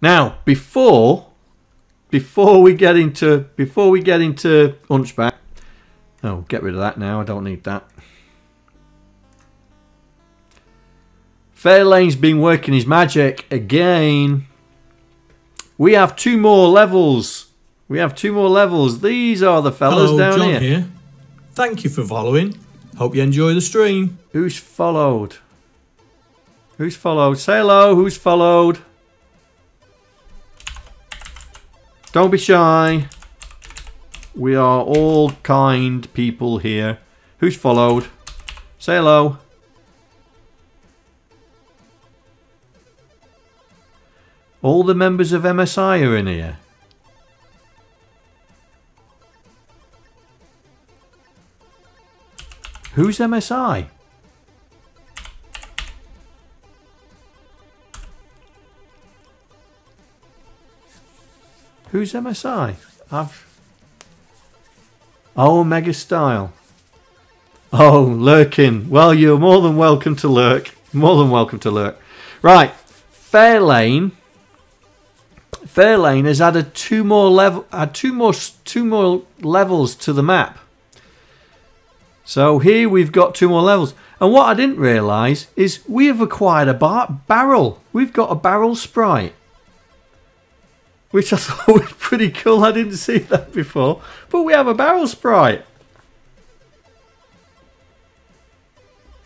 Now, before before we get into before we get into Hunchback, oh, get rid of that now. I don't need that. Fairlane's been working his magic again. We have two more levels. We have two more levels. These are the fellas Hello, down John here. here. Thank you for following. Hope you enjoy the stream. Who's followed? Who's followed? Say hello. Who's followed? Don't be shy. We are all kind people here. Who's followed? Say hello. All the members of MSI are in here. Who's MSI? Who's MSI? I've. Oh, Mega Style. Oh, lurking. Well, you're more than welcome to lurk. More than welcome to lurk. Right, Fairlane. Fairlane has added two more level, add two more, two more levels to the map. So here we've got two more levels. And what I didn't realise is we have acquired a bar- barrel. We've got a barrel sprite which I thought was pretty cool. I didn't see that before. But we have a barrel sprite.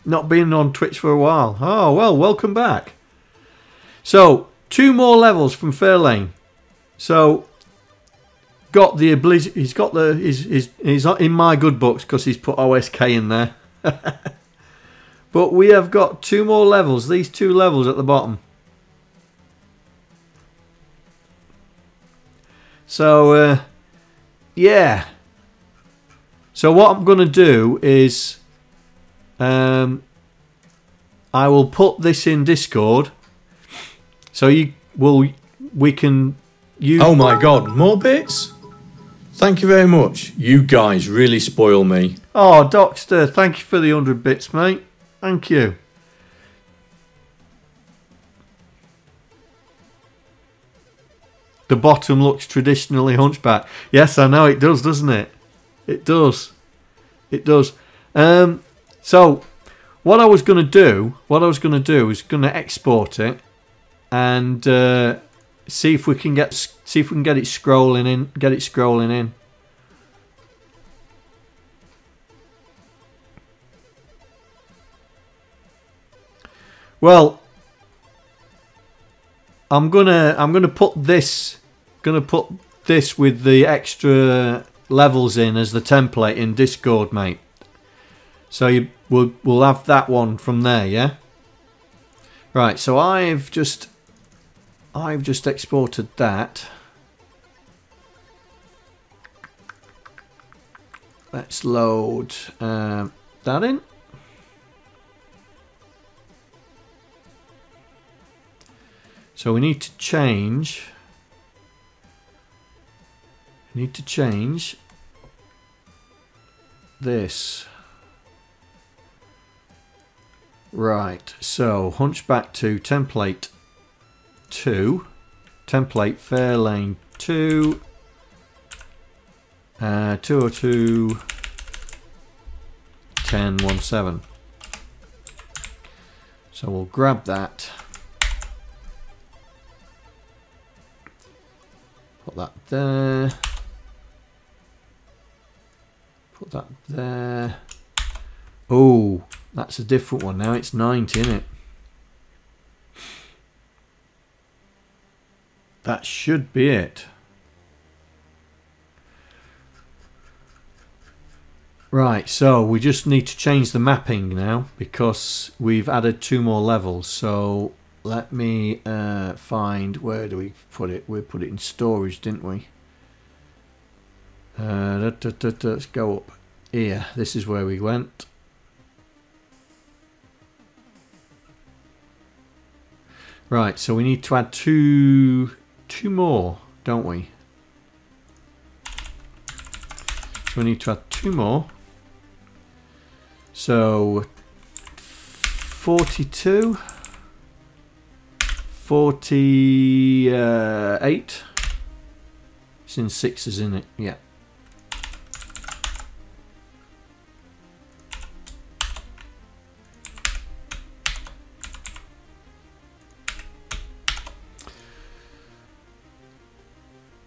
Not been on Twitch for a while. Oh, well, welcome back. So, two more levels from Fairlane. So, got the ability. He's got the. He's, he's, he's in my good books because he's put OSK in there. but we have got two more levels. These two levels at the bottom. So, uh, yeah. So what I'm going to do is, um, I will put this in Discord. So you will, we can use. Oh my god, more bits? Thank you very much. You guys really spoil me. Oh, Docster, thank you for the hundred bits, mate. Thank you. The bottom looks traditionally hunchback. Yes, I know it does, doesn't it? It does. It does. Um, so, what I was going to do, what I was going to do is going to export it and uh, see if we can get see if we can get it scrolling in, get it scrolling in. Well, I'm gonna I'm gonna put this gonna put this with the extra levels in as the template in Discord, mate. So you we'll we'll have that one from there, yeah. Right. So I've just I've just exported that. Let's load um, that in. So we need to change. Need to change this. Right, so Hunchback 2, template 2, template Fairlane 2, uh, 202, 1017. So we'll grab that. Put that there. Put that there. Oh, that's a different one now. It's 90, isn't it? That should be it. Right, so we just need to change the mapping now because we've added two more levels. So let me uh, find where do we put it? We put it in storage, didn't we? Uh, da, da, da, let's go up here. This is where we went. Right, so we need to add two, two more, don't we? So we need to add two more. So 42. 48. It's in sixes, isn't it? Yeah.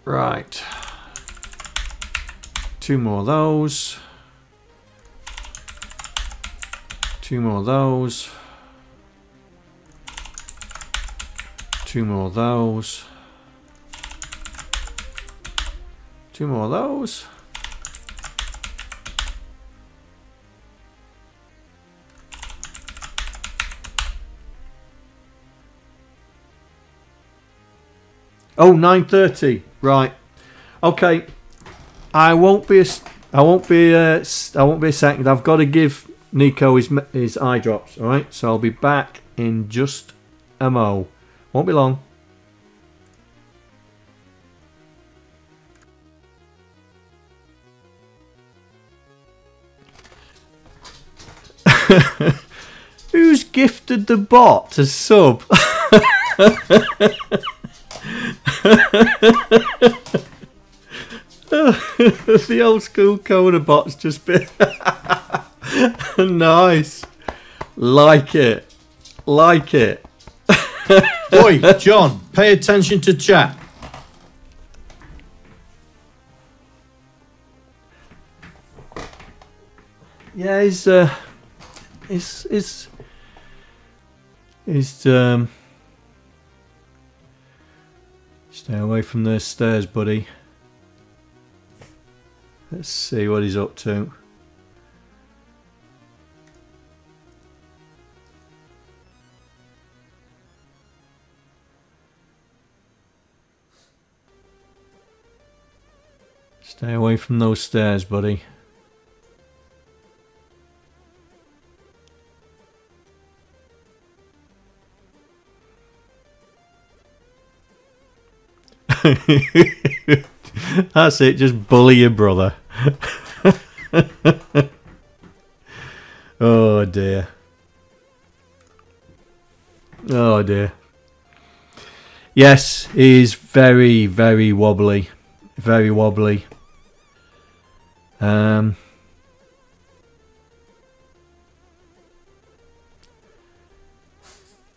Right. Two more of those. Two more of those. Two more of those. Two more of those. Oh, 9.30. Right. Okay. I won't be a, I won't be a, I won't be a second. I've got to give Nico his his eye drops, all right? So I'll be back in just a mo. Won't be long. Who's gifted the bot to sub? the OldSkoolCoder bot's just been nice. Like it. Like it. Oi, John, pay attention to chat. Yeah, he's uh he's he's he's um stay away from those stairs, buddy. Let's see what he's up to. Stay away from those stairs, buddy. That's it, just bully your brother. oh dear. Oh dear. Yes, he's very, very wobbly. Very wobbly. Um,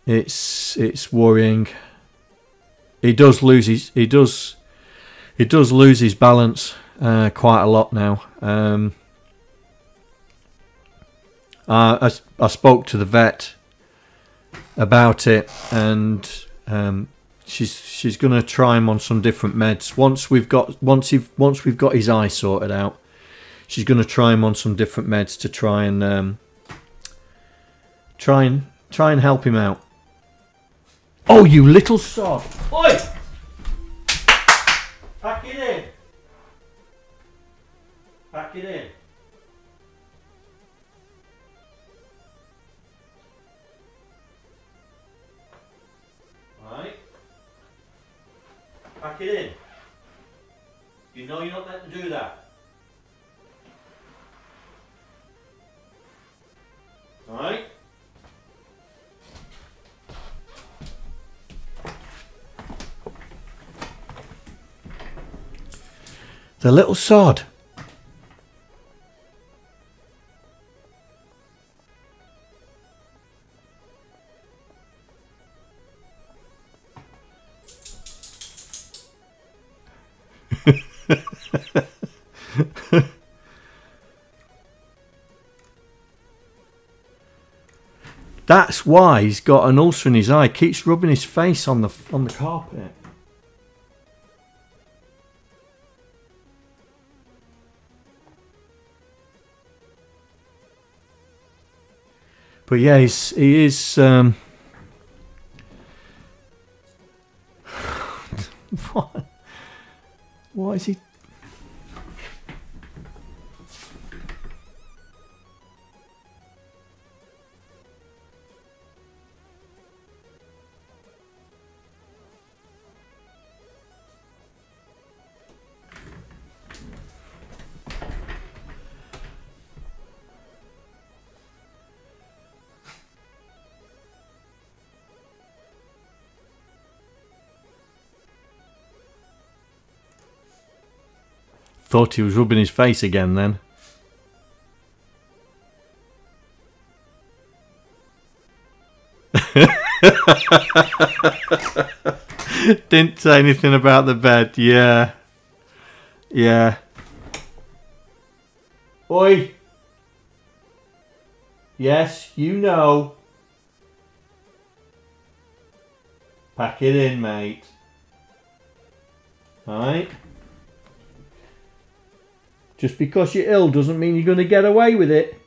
it's it's worrying. He does lose his he does he does lose his balance uh, quite a lot now. Um, I, I spoke to the vet about it, and um, she's she's going to try him on some different meds. Once we've got once he once we've got his eye sorted out, she's going to try him on some different meds to try and um, try and try and help him out. Oh, you little sod! Oi! Pack it in. Pack it in. Right. Pack it in. You know you're not meant to do that. Alright? The little sod. That's why he's got an ulcer in his eye. Keeps rubbing his face on the on the carpet. But yeah, he's, he is. Um, what? What is he? Thought he was rubbing his face again then. Didn't say anything about the bed. Yeah. Yeah. Oi. Yes, you know. Pack it in, mate. Alright? Just because you're ill doesn't mean you're going to get away with it.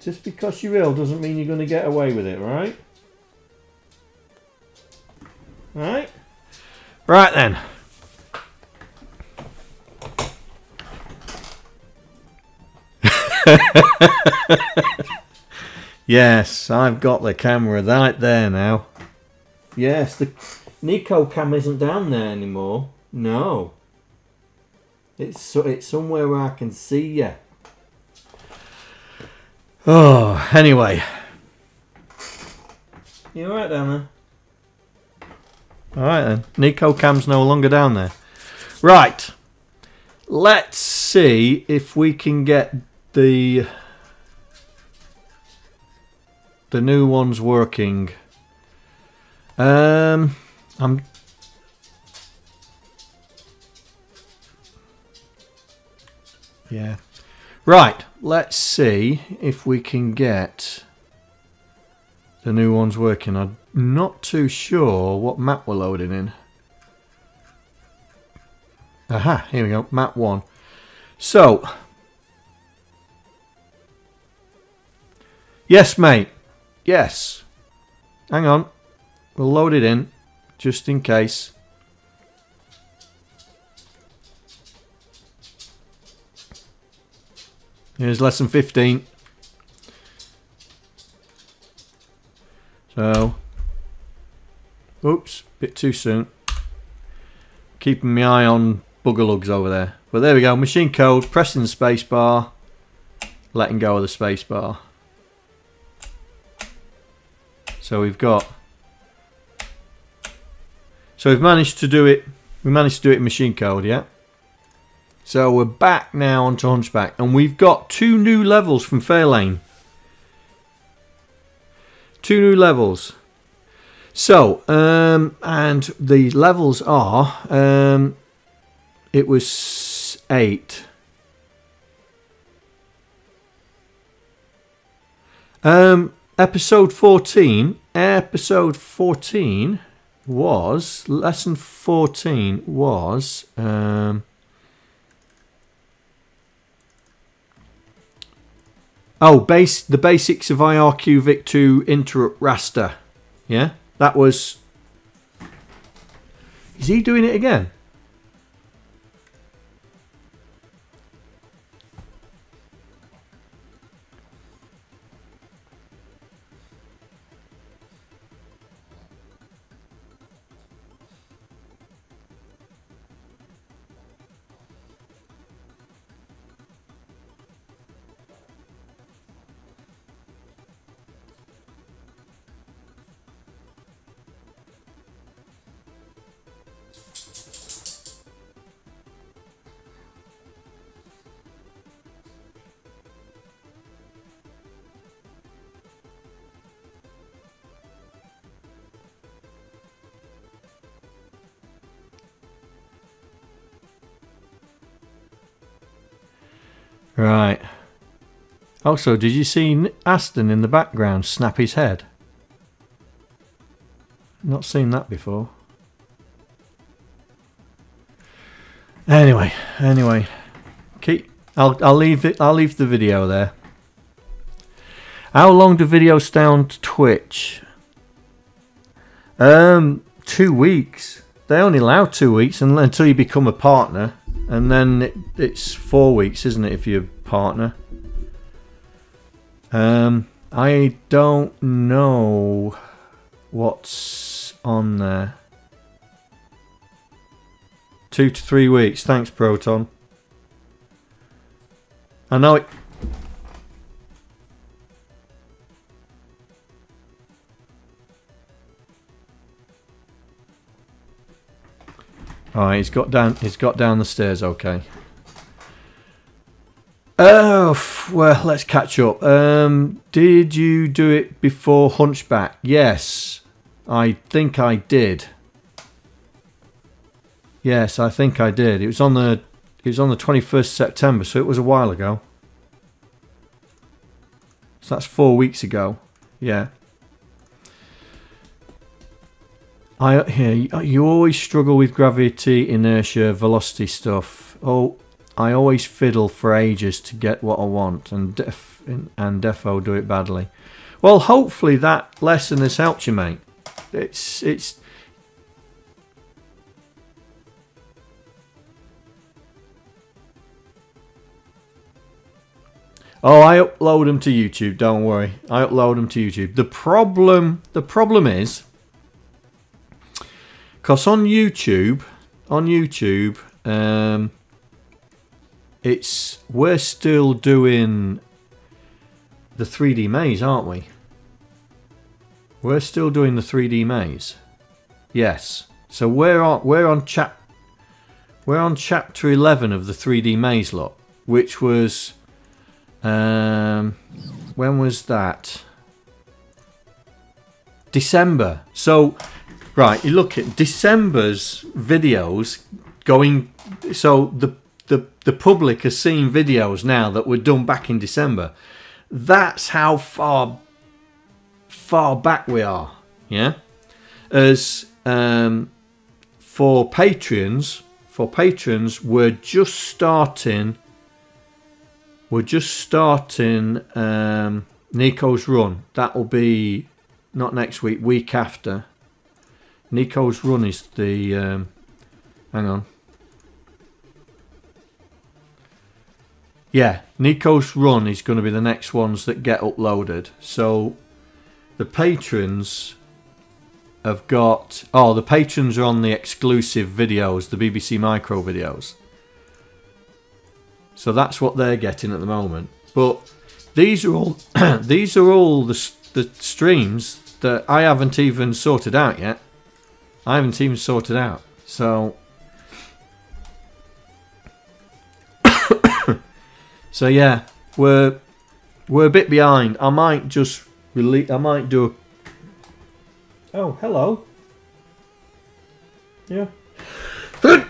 Just because you're ill doesn't mean you're going to get away with it, right? Right? Right then. yes, I've got the camera right there now. Yes, the Nico cam isn't down there anymore. No. It's so it's somewhere where I can see you. Oh, anyway. You alright down there? Alright then. Nico Cam's no longer down there. Right. Let's see if we can get the the new ones working. Um I'm Yeah. Right, let's see if we can get the new ones working. I'm not too sure what map we're loading in. Aha, here we go, map one. So, yes, mate, yes. Hang on, we'll load it in just in case. Here's lesson 15. So, oops, bit too soon. Keeping my eye on buggerlugs over there. But there we go, machine code, pressing the space bar, letting go of the space bar. So we've got, so we've managed to do it, we managed to do it in machine code, yeah? So we're back now onto Hunchback, and we've got two new levels from Fairlane. Two new levels. So, um, and the levels are, um, it was eight. Um, episode 14, episode 14 was, lesson 14 was, um, Oh, base the basics of IRQ Vic2 interrupt raster. Yeah, that was. Is he doing it again? Right. Also, did you see Aston in the background snap his head? Not seen that before. Anyway, anyway, keep. I'll I'll leave it. I'll leave the video there. How long do videos stay on Twitch? Um, two weeks. They only allow two weeks until you become a partner. And then it, it's four weeks, isn't it, if you're partner? Um, I don't know what's on there. Two to three weeks. Thanks, Proton. I know it. Alright, he's got down he's got down the stairs, okay. Oh, well, let's catch up. Um, did you do it before Hunchback? Yes, I think I did. Yes, I think I did. It was on the it was on the 21st September, so it was a while ago. So that's four weeks ago. Yeah. I you always struggle with gravity, inertia, velocity stuff. Oh, I always fiddle for ages to get what I want, and Def and Defo do it badly. Well, hopefully that lesson has helped you, mate. It's it's. Oh, I upload them to YouTube. Don't worry, I upload them to YouTube. The problem, the problem is, because on YouTube, on YouTube, um, it's we're still doing the 3D maze, aren't we? We're still doing the 3D maze. Yes. So we're on we're on chap we're on chapter 11 of the 3D maze lot, which was um when was that? December. So right, you look at December's videos going so the the the public are seeing videos now that were done back in December. That's how far far back we are. Yeah. As um, for patrons, for patrons, we're just starting. We're just starting um, Nico's run. That will be not next week, week after. Nico's run is the. Um, hang on. Yeah, Nico's run is going to be the next ones that get uploaded. So the patrons have got oh the patrons are on the exclusive videos, the BBC Micro videos. So that's what they're getting at the moment. But these are all these are all the the streams that I haven't even sorted out yet. I haven't even sorted out. So So yeah, we're we're a bit behind. I might just release. I might do a. Oh, hello. Yeah.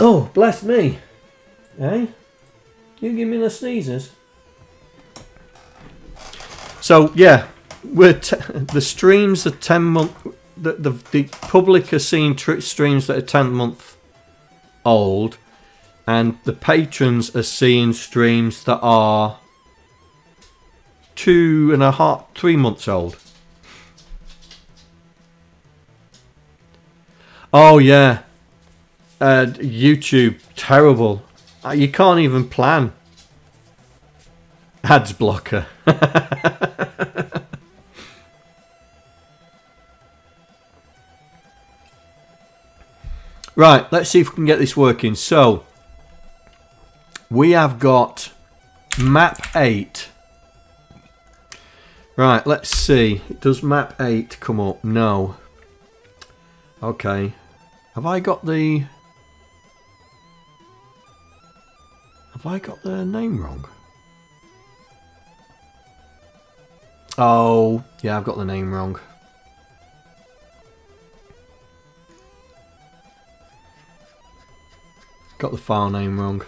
oh, bless me. Hey, you give me the sneezes. So yeah, we're the streams are ten month. The, the the public are seeing tr- streams that are ten month old and the patrons are seeing streams that are two and a half, three months old. Oh yeah, uh, YouTube terrible. Uh, you can't even plan. Ads blocker. right, let's see if we can get this working. So, we have got map 8. Right, let's see. Does map 8 come up? No. Okay. Have I got the... Have I got the name wrong? Oh, yeah, I've got the name wrong. Got the file name wrong.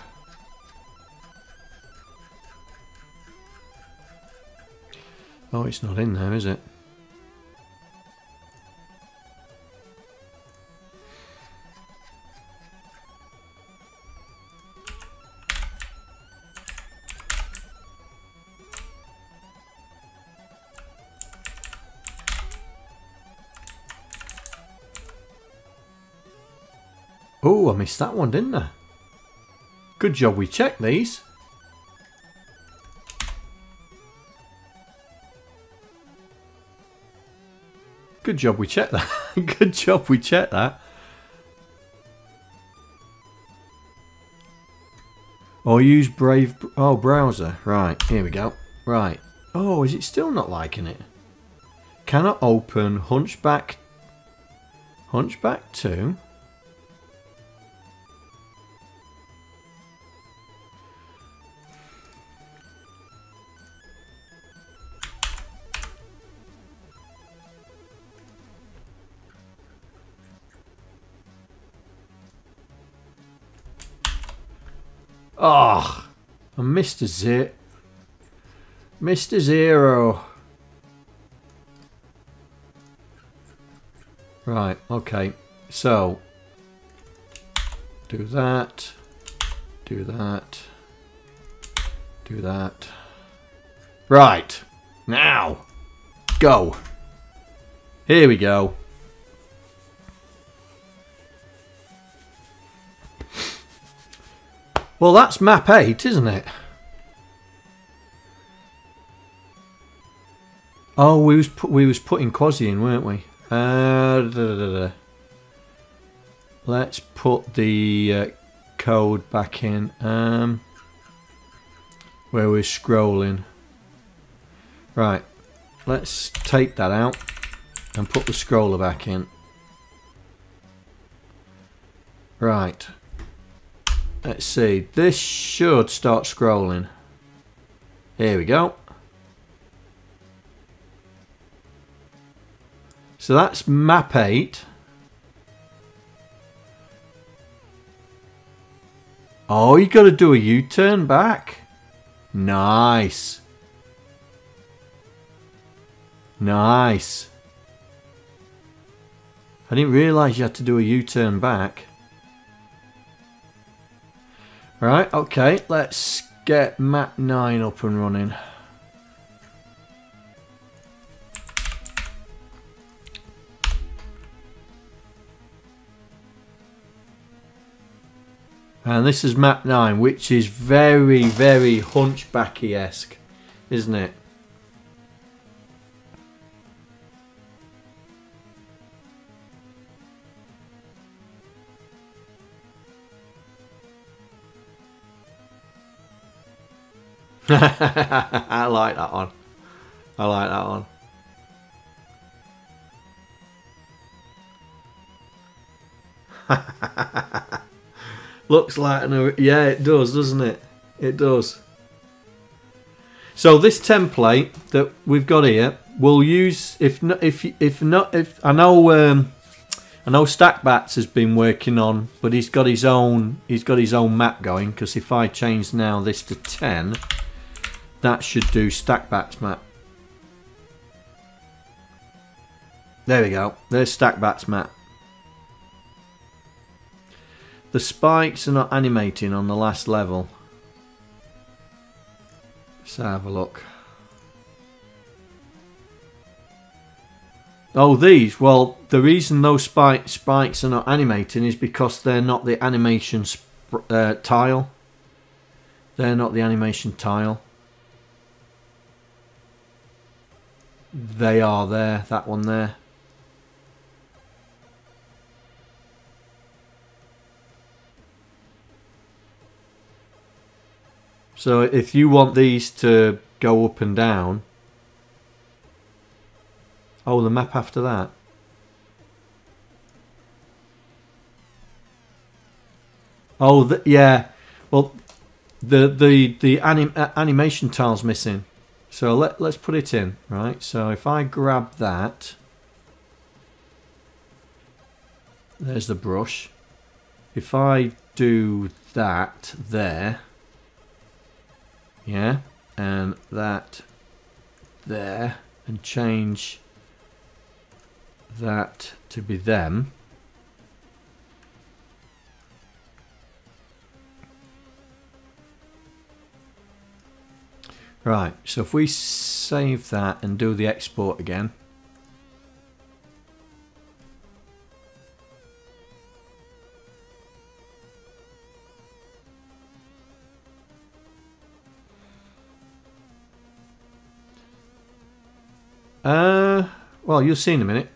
Oh, it's not in there, is it? Oh, I missed that one, didn't I? Good job we checked these. Good job we checked that. Good job we checked that. Or use Brave... Oh, browser. Right, here we go. Right. Oh, is it still not liking it? Cannot open Hunchback... Hunchback 2? Oh, I missed a zit. Mr. Zero. Right, okay. So, do that, do that, do that. Right, now, go. Here we go. Well, that's map 8, isn't it? Oh, we was put, we was putting Quasi in, weren't we? Uh, da, da, da, Let's put the uh, code back in. Um, where we're scrolling. Right. Let's take that out and put the scroller back in. Right. Let's see. This should start scrolling. Here we go. So that's map 8. Oh, you got to do a U-turn back. Nice. Nice. I didn't realise you had to do a U-turn back. Right, okay, let's get map 9 up and running. And this is map 9, which is very, very hunchbacky-esque, isn't it? I like that one. I like that one. Looks like an yeah, it does, doesn't it? It does. So this template that we've got here, we'll use if not if if not if I know um, I know Stackbats has been working on, but he's got his own he's got his own map going because if I change now this to ten, that should do Stackbats map. There we go. There's Stackbats map. The spikes are not animating on the last level. Let's have a look. Oh, these. Well, the reason those spike, spikes are not animating is because they're not the animation uh, tile. They're not the animation tile. They are there. That one there. So if you want these to go up and down... Oh, the map after that. Oh, the, yeah. Well, the the the anim, uh, animation tile's missing. So let let's put it in, right? So if I grab that, there's the brush. If I do that there, yeah and that there and change that to be them right so if we save that and do the export again Uh, well, you'll see in a minute.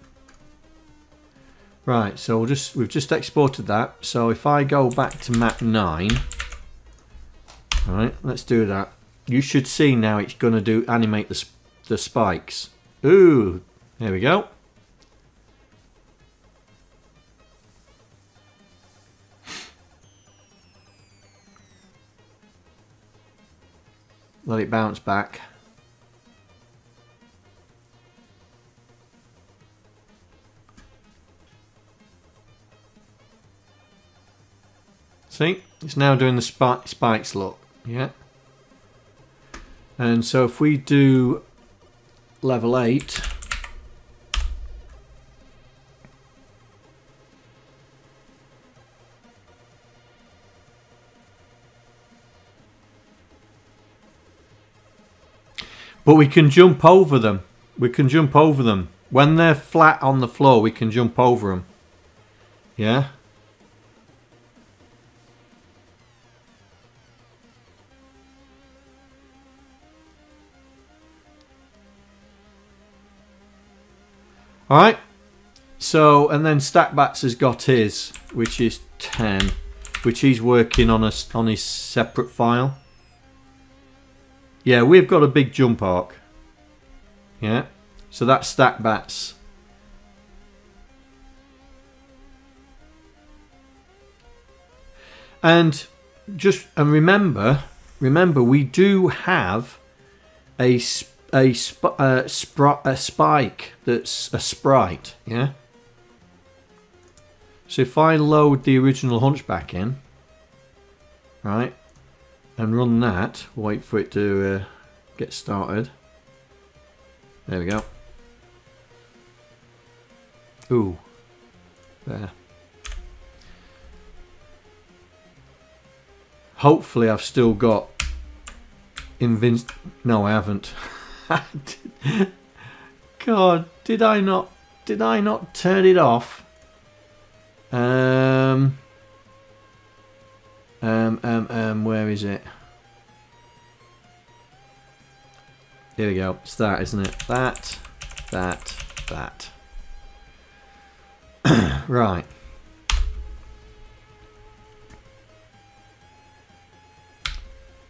Right, so we'll just we've just exported that. So if I go back to map 9, all right, let's do that. You should see now it's going to do animate the, the spikes. Ooh, there we go. Let it bounce back. See? It's now doing the spi spikes look. Yeah. And so if we do level 8... But we can jump over them. We can jump over them. When they're flat on the floor, we can jump over them. Yeah? Alright. So, and then Stackbats has got his, which is 10, which he's working on, a, on his separate file. Yeah, we've got a big jump arc. Yeah. So that's Stackbats. And just and remember, remember we do have a a sp a, a spike that's a sprite, yeah. So if I load the original Hunchback in, right, and run that, wait for it to uh, get started. There we go. Ooh, there. Hopefully I've still got invinci- No, I haven't. God, did I not? Did I not turn it off? Um. Um, um, um, where is it? Here we go. It's that, isn't it? That, that, that. right.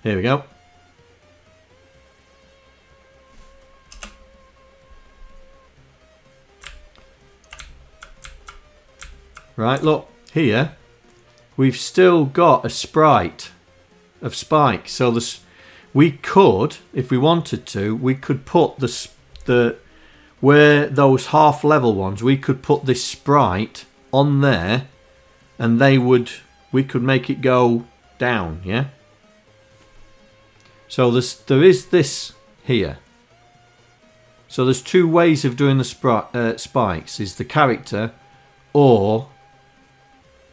Here we go. Right, look, here we've still got a sprite of Spike. So this, we could, if we wanted to, we could put the the where those half level ones, we could put this sprite on there, and they would we could make it go down. Yeah. So there's there is this here. So there's two ways of doing the uh, spikes: is the character or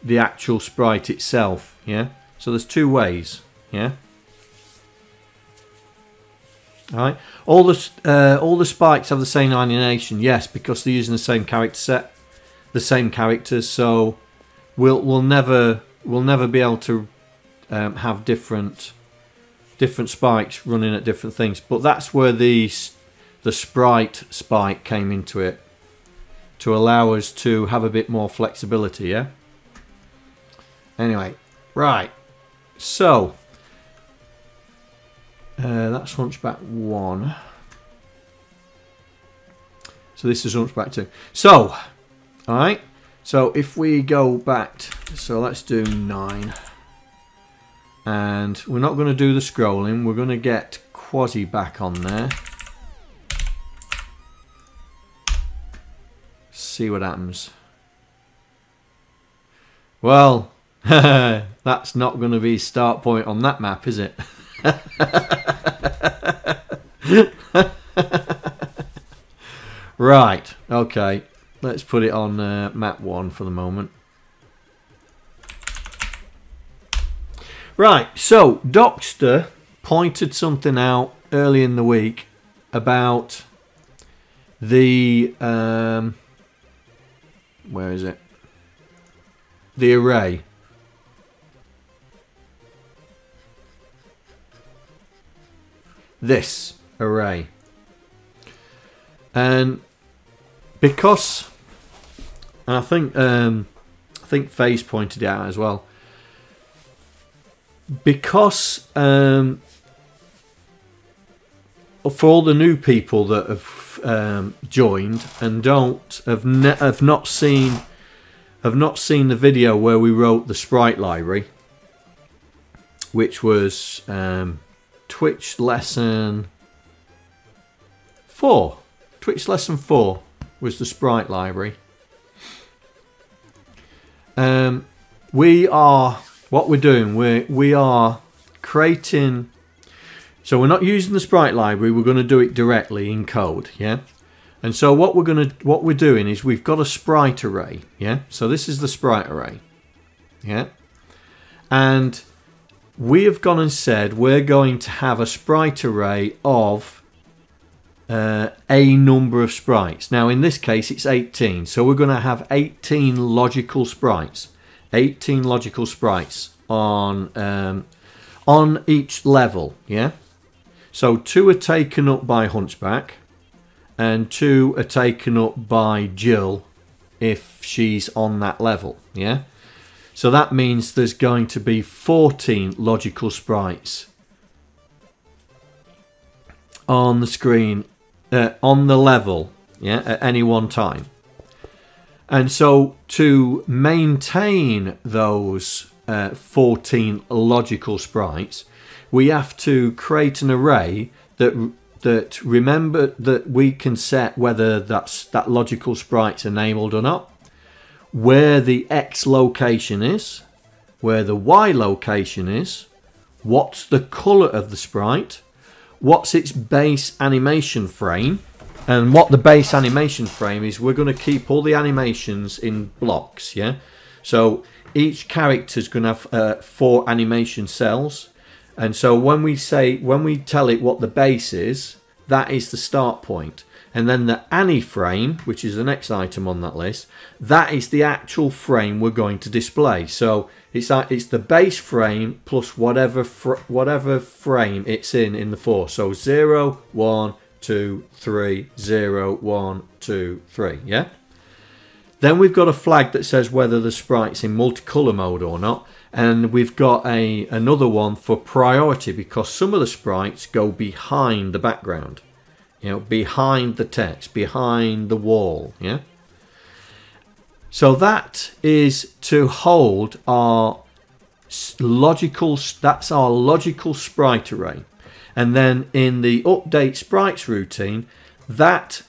the actual sprite itself. Yeah. So there's two ways. Yeah. All right. All the uh, all the spikes have the same animation. Yes, because they're using the same character set, the same characters. So we'll we'll never we'll never be able to um, have different different spikes running at different things. But that's where the the sprite spike came into it to allow us to have a bit more flexibility. Yeah. Anyway, right. So, uh, that's Hunchback 1. So this is Hunchback 2. So, alright. So if we go back, so let's do 9. And we're not going to do the scrolling. We're going to get Quasi back on there. See what happens. Well, That's not going to be start point on that map, is it? right, okay. Let's put it on uh, map 1 for the moment. Right, so Docster pointed something out early in the week about the... Um, where is it? The array this array. And because and I think um, I think FaZe pointed out as well. Because um, for all the new people that have um, joined and don't have have not seen have not seen the video where we wrote the sprite library, which was um, Twitch lesson four. Twitch lesson four was the sprite library. Um, we are what we're doing, we we are creating. So we're not using the sprite library. We're going to do it directly in code. Yeah. And so what we're going to what we're doing is we've got a sprite array. Yeah. So this is the sprite array. Yeah. And we have gone and said we're going to have a sprite array of uh, a number of sprites. Now, in this case, it's 18. So we're going to have 18 logical sprites. 18 logical sprites on um, on each level. Yeah. So two are taken up by Hunchback, and two are taken up by Jill if she's on that level. Yeah. So that means there's going to be 14 logical sprites on the screen, uh, on the level, yeah, at any one time. And so to maintain those uh, 14 logical sprites, we have to create an array that that remember that we can set whether that's that logical sprite's enabled or not where the X location is, where the Y location is, what's the colour of the sprite, what's its base animation frame, and what the base animation frame is, we're going to keep all the animations in blocks, yeah? So each character is going to have uh, four animation cells. And so when we say, when we tell it what the base is, that is the start point. And then the Annie frame, which is the next item on that list, that is the actual frame we're going to display. So it's it's the base frame plus whatever fr whatever frame it's in in the four. So 0, 1, 2, 3, 0, 1, 2, 3. Yeah? Then we've got a flag that says whether the sprite's in multicolor mode or not. And we've got a another one for priority because some of the sprites go behind the background you know, behind the text, behind the wall, yeah? So that is to hold our logical, that's our logical sprite array. And then in the update sprites routine, that,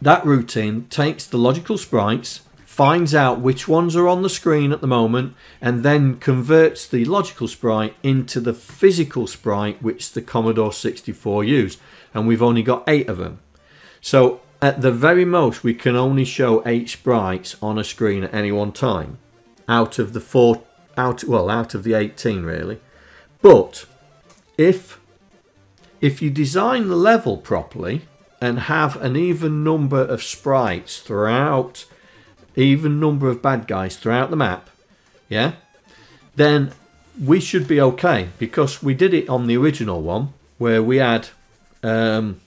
that routine takes the logical sprites, finds out which ones are on the screen at the moment, and then converts the logical sprite into the physical sprite which the Commodore 64 used and we've only got eight of them. So at the very most, we can only show eight sprites on a screen at any one time, out of the four, out well, out of the 18 really. But if if you design the level properly and have an even number of sprites throughout, even number of bad guys throughout the map, yeah, then we should be okay because we did it on the original one where we had um,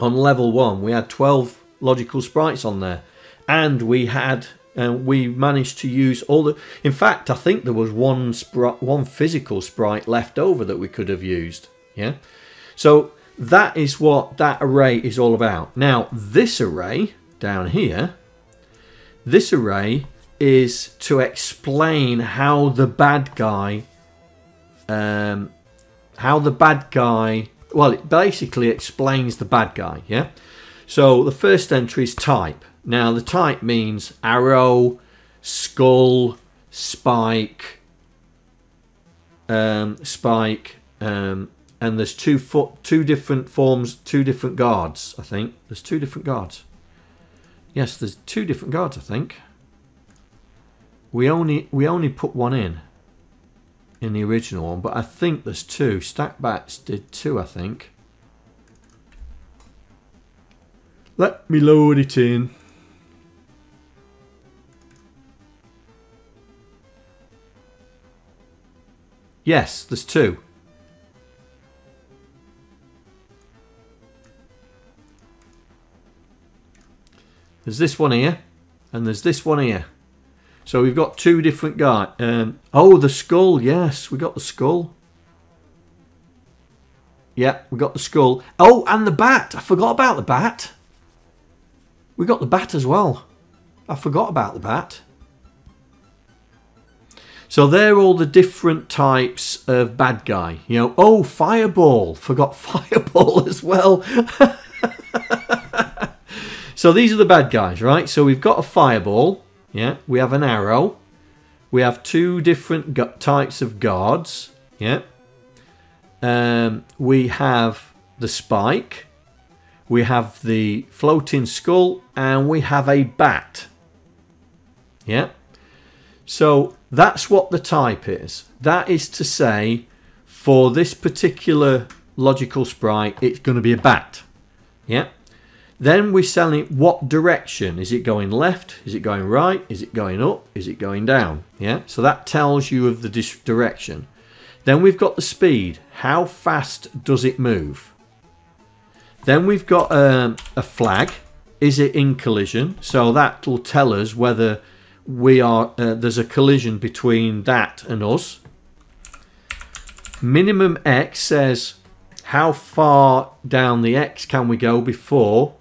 on level one, we had 12 logical sprites on there, and we had and uh, we managed to use all the. In fact, I think there was one one physical sprite left over that we could have used. Yeah, so that is what that array is all about. Now, this array down here, this array is to explain how the bad guy, um, how the bad guy well, it basically explains the bad guy, yeah? So the first entry is type. Now, the type means arrow, skull, spike, um, spike, um, and there's two two different forms, two different guards. I think there's two different guards. Yes, there's two different guards. I think we only we only put one in in the original one, but I think there's two. Stacy Bates did two, I think. Let me load it in. Yes, there's two. There's this one here, and there's this one here. So we've got two different guys. Um, oh, the skull. Yes, we got the skull. Yeah, we got the skull. Oh, and the bat. I forgot about the bat. We got the bat as well. I forgot about the bat. So they're all the different types of bad guy. You know, oh, fireball. Forgot fireball as well. so these are the bad guys, right? So we've got a fireball. Yeah, we have an arrow. we have two different types of guards. Yeah. Um, we have the spike, we have the floating skull, and we have a bat. Yeah. So that's what the type is. That is to say, for this particular logical sprite, it's going to be a bat. Yeah. Then we're selling it what direction. Is it going left? Is it going right? Is it going up? Is it going down? Yeah. So that tells you of the direction. Then we've got the speed. How fast does it move? Then we've got um, a flag. Is it in collision? So that will tell us whether we are uh, there's a collision between that and us. Minimum X says how far down the X can we go before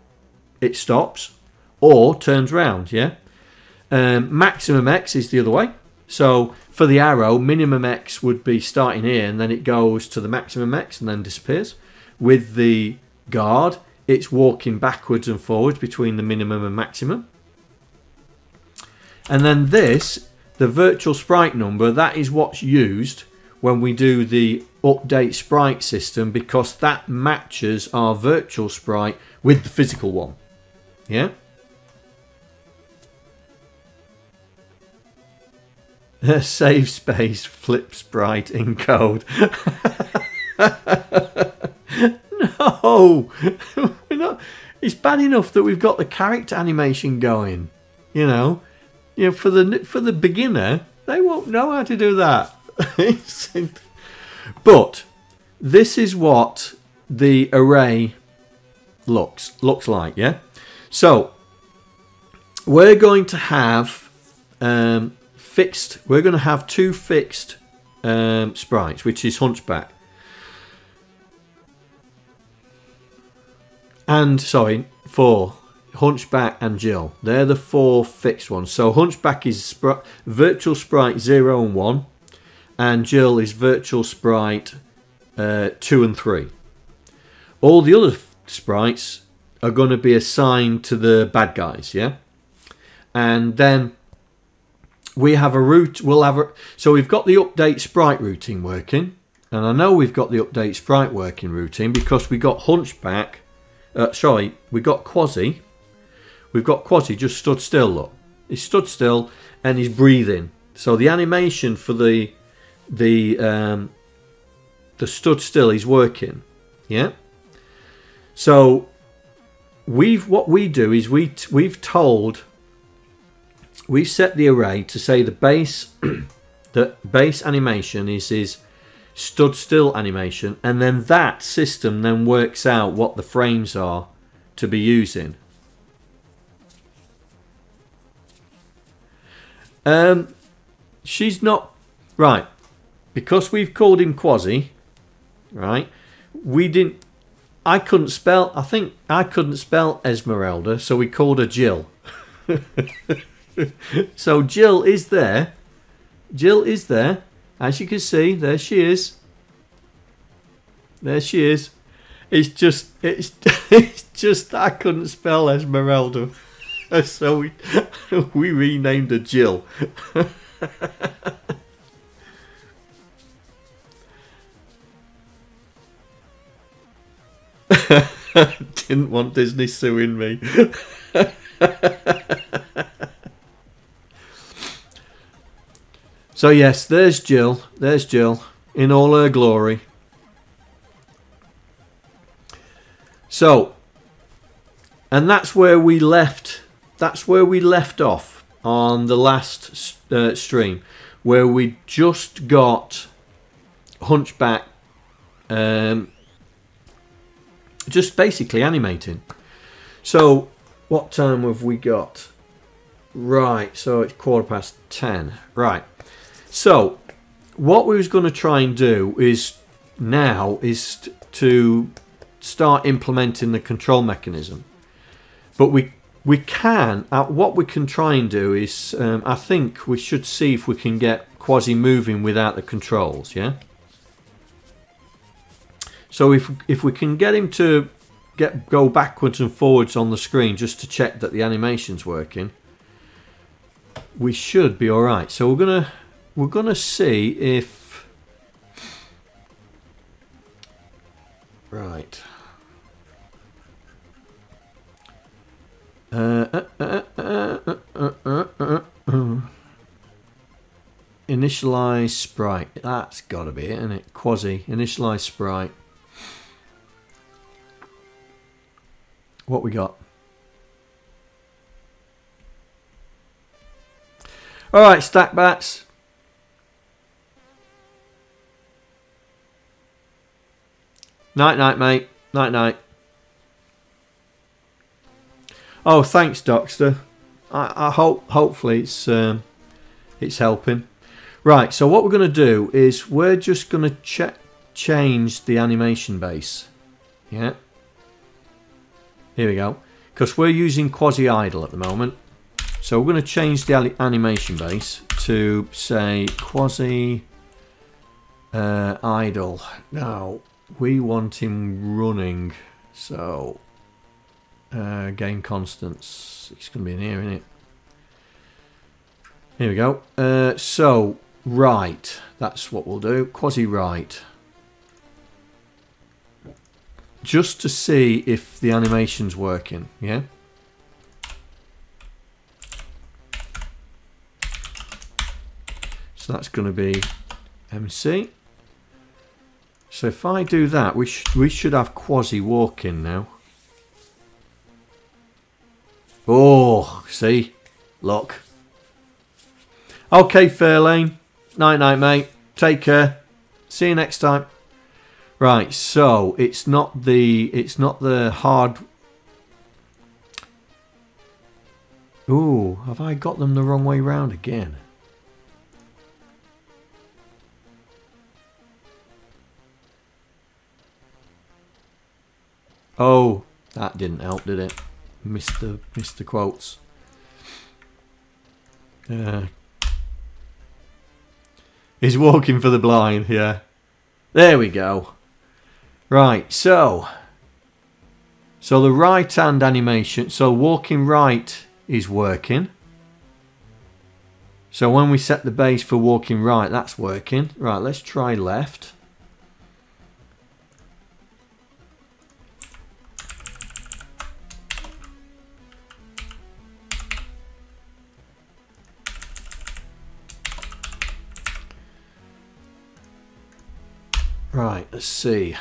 it stops or turns round. Yeah. Um, maximum X is the other way. So for the arrow, minimum X would be starting here and then it goes to the maximum X and then disappears. With the guard, it's walking backwards and forwards between the minimum and maximum. And then this, the virtual sprite number, that is what's used when we do the update sprite system because that matches our virtual sprite with the physical one. Yeah? Save space, flip sprite in code. no, we're not. It's bad enough that we've got the character animation going. You know, you know, for the for the beginner, they won't know how to do that. but this is what the array looks looks like. Yeah. So we're going to have um, fixed. We're going to have two fixed um, sprites, which is Hunchback and sorry, four. Hunchback and Jill. They're the four fixed ones. So Hunchback is spri- virtual sprite zero and one, and Jill is virtual sprite uh, two and three. All the other sprites are going to be assigned to the bad guys, yeah. And then we have a route. We'll have a so we've got the update sprite routing working, and I know we've got the update sprite working routine because we got Hunchback. Uh, sorry, we got Quasi. We've got Quasi just stood still. Look, He stood still and he's breathing. So the animation for the the um, the stood still is working. Yeah. So we've what we do is we we've told we've set the array to say the base the base animation is is stood still animation and then that system then works out what the frames are to be using. Um she's not right because we've called him quasi right we didn't i couldn't spell i think i couldn't spell esmeralda so we called her jill so jill is there jill is there as you can see, there she is. There she is. It's just, it's, it's just I couldn't spell Esmeralda, so we we renamed her Jill. Didn't want Disney suing me. So yes, there's Jill. There's Jill in all her glory. So, and that's where we left. That's where we left off on the last uh, stream, where we just got Hunchback, um, just basically animating. So, what time have we got? Right, so it's quarter past ten. Right. So, what we was going to try and do is now is to start implementing the control mechanism. But we we can uh, what we can try and do is um, I think we should see if we can get quasi moving without the controls. Yeah. So if if we can get him to get go backwards and forwards on the screen just to check that the animation's working we should be all right. So we're gonna we're gonna see if right. Uh, uh, uh, initialize sprite. That's got to be it, isn't it? Quasi initialize sprite. What we got? All right, Stacy Bates. Night, night, mate. Night, night. Oh, thanks, Doctor. I, I hope, hopefully, it's um, it's helping. Right. So what we're going to do is we're just going to check change the animation base. Yeah. Here we go. Because we're using quasi idle at the moment. So we're going to change the animation base to say quasi uh, idle. Now we want him running. So uh, game constants. It's going to be in here, isn't it? Here we go. Uh, so right, that's what we'll do. Quasi right. Just to see if the animation's working. Yeah. So that's going to be MC. So if I do that, we, sh we should have quasi walking now. Oh, see? Look. Okay, Fairlane. Night night, mate. Take care. See you next time. Right, so it's not the it's not the hard Ooh, have I got them the wrong way round again? Oh, that didn't help, did it? Mr. Mr. Quotes. Uh, he's walking for the blind, yeah. There we go. Right, so. So the right hand animation, so walking right is working. So when we set the base for walking right, that's working. Right, let's try left. Right, let's see.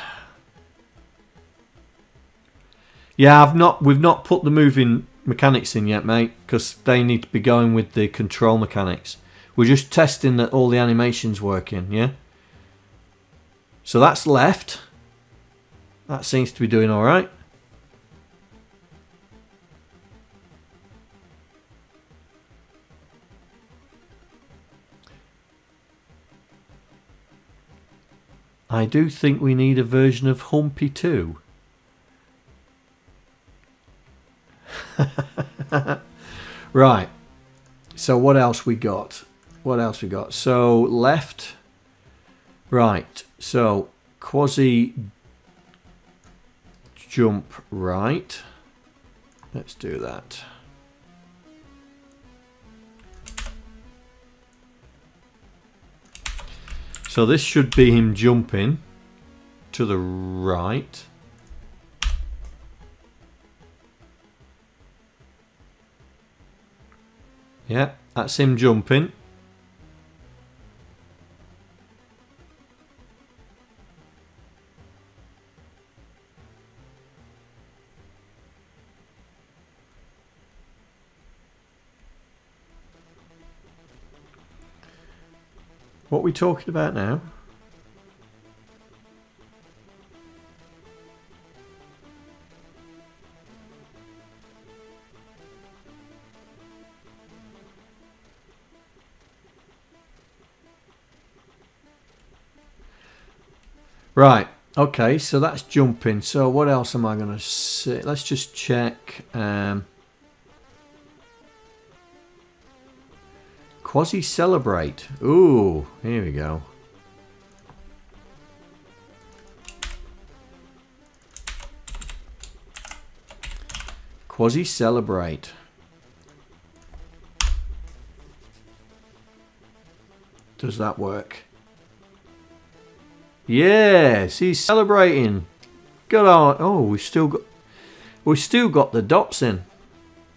Yeah, I've not. We've not put the moving mechanics in yet, mate, because they need to be going with the control mechanics. We're just testing that all the animations working. Yeah. So that's left. That seems to be doing all right. I do think we need a version of Humpy too. right. So what else we got? What else we got? So left. Right. So quasi jump right. Let's do that. So this should be him jumping to the right. Yeah, that's him jumping. What are we talking about now? Right. Okay, so that's jumping. So what else am I going to see? Let's just check. Um, Quasi Celebrate. Ooh, here we go. Quasi Celebrate. Does that work? Yes, he's celebrating. Good on. Oh, we still got we still got the dots in.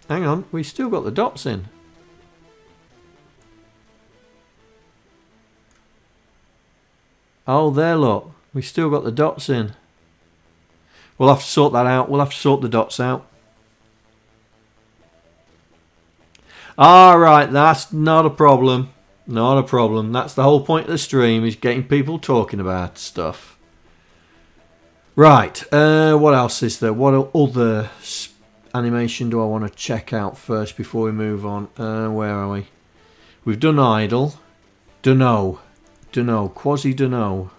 Hang on, we still got the dots in. Oh, there, look. We still got the dots in. We'll have to sort that out. We'll have to sort the dots out. Alright, that's not a problem. Not a problem. That's the whole point of the stream, is getting people talking about stuff. Right, uh, what else is there? What other animation do I want to check out first before we move on? Uh, where are we? We've done Idle. Dunno. Dunno. Quasi Dunno.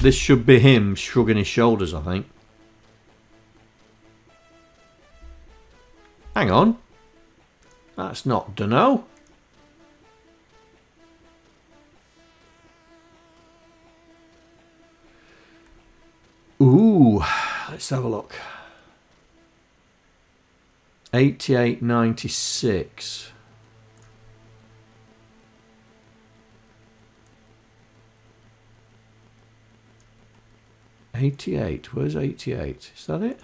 This should be him shrugging his shoulders, I think. Hang on. That's not Dunno. Ooh, let's have a look. 88.96. 88. Where's 88? Is that it?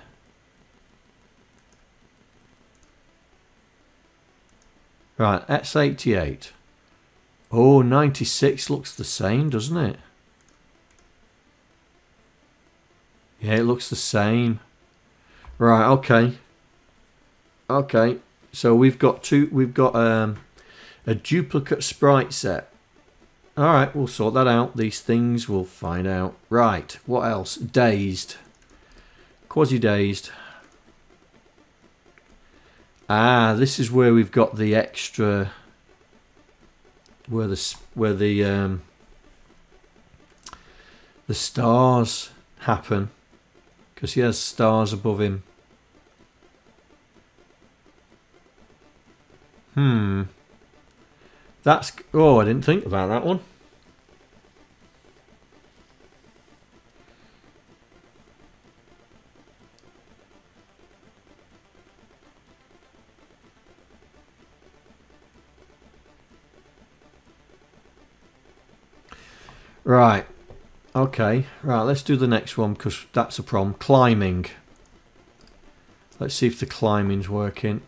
Right, that's 88. Oh, 96 looks the same, doesn't it? Yeah, it looks the same. Right, okay. Okay, so we've got two, we've got um, a duplicate sprite set. Alright, we'll sort that out. These things we'll find out. Right, what else? Dazed. Quasi-dazed. Ah, this is where we've got the extra... Where the, where the, um, the stars happen. Because he has stars above him. Hmm. That's... Oh, I didn't think about that one. Right. Okay. Right, let's do the next one because that's a problem. Climbing. Let's see if the climbing's working.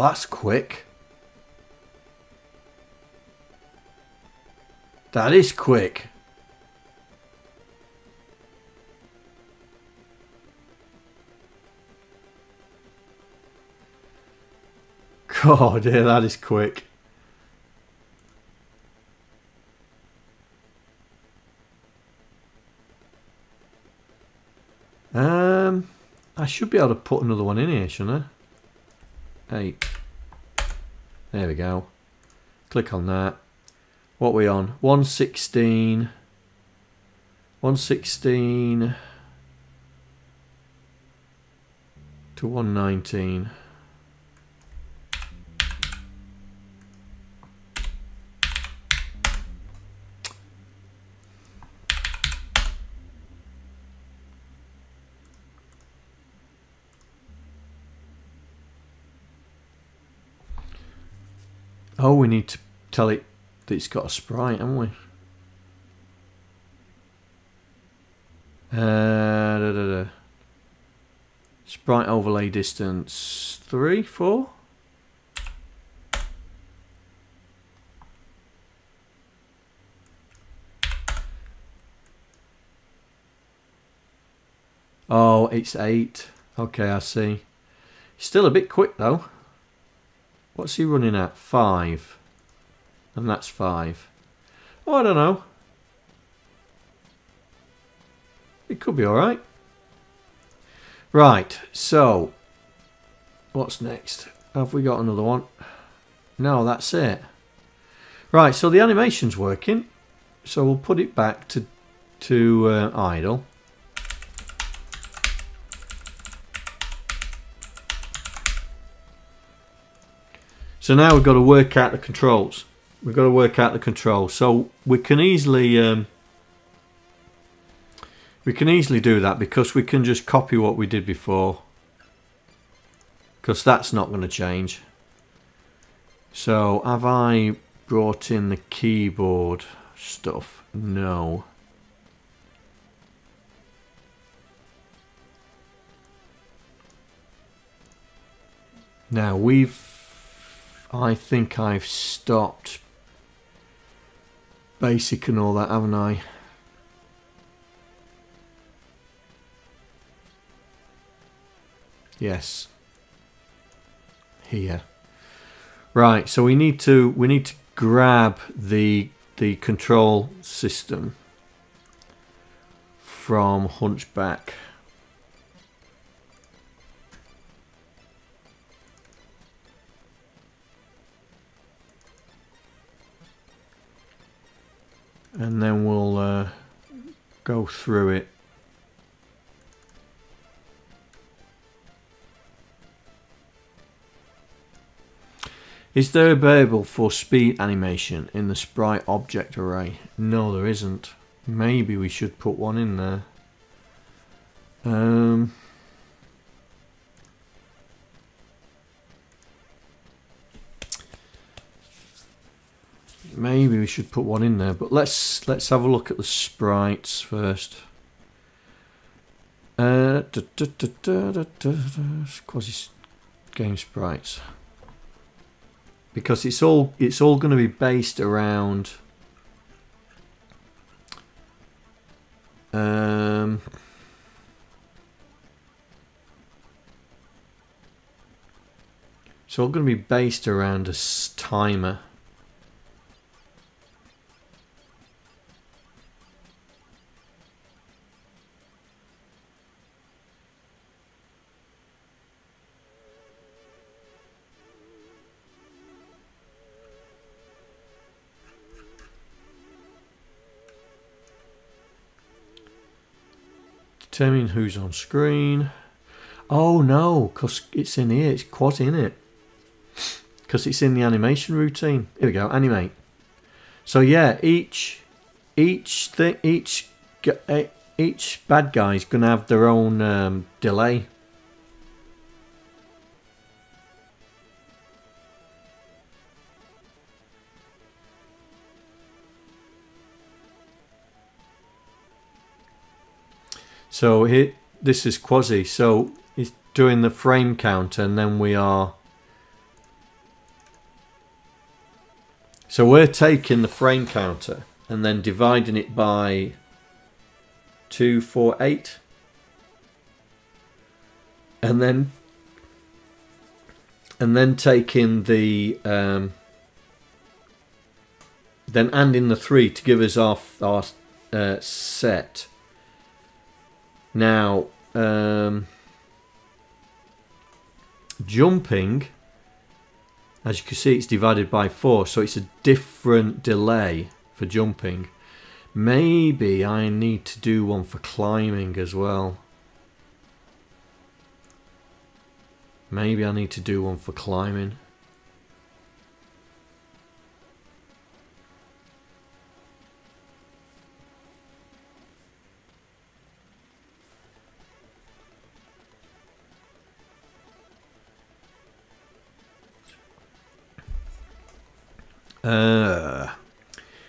That's quick. That is quick. God, yeah, that is quick. Um, I should be able to put another one in here, shouldn't I? eight. There we go. Click on that. What we on? 116. 116 to 119. Oh, we need to tell it that it's got a sprite, haven't we? Uh, da, da, da. Sprite overlay distance three, four. Oh, it's eight. Okay, I see. Still a bit quick though. What's he running at? Five. And that's five. Oh, I don't know. It could be alright. Right, so what's next? Have we got another one? No, that's it. Right, so the animation's working. So we'll put it back to to uh, idle. So now we've got to work out the controls. We've got to work out the controls. So we can easily um, we can easily do that because we can just copy what we did before. Because that's not going to change. So have I brought in the keyboard stuff? No. Now we've I think I've stopped basic and all that, haven't I? Yes. Here. Right, so we need to we need to grab the the control system from Hunchback. And then we'll uh, go through it. Is there a variable for speed animation in the sprite object array? No, there isn't. Maybe we should put one in there. Um, maybe we should put one in there but let's let's have a look at the sprites first. Uh, quasi game sprites. Because it's all it's all going to be based around um, it's all going to be based around a timer Determine who's on screen. Oh no, because it's in here. It's quad in it. Because it's in the animation routine. Here we go. Animate. So yeah, each each thing, each eh, each bad guy's gonna have their own um, delay. So here, this is Quasi. So he's doing the frame count, and then we are. So we're taking the frame counter and then dividing it by two, four, eight, and then and then taking the um, then adding the three to give us our our uh, set now, um, jumping, as you can see, it's divided by four, so it's a different delay for jumping. Maybe I need to do one for climbing as well. Maybe I need to do one for climbing. Uh,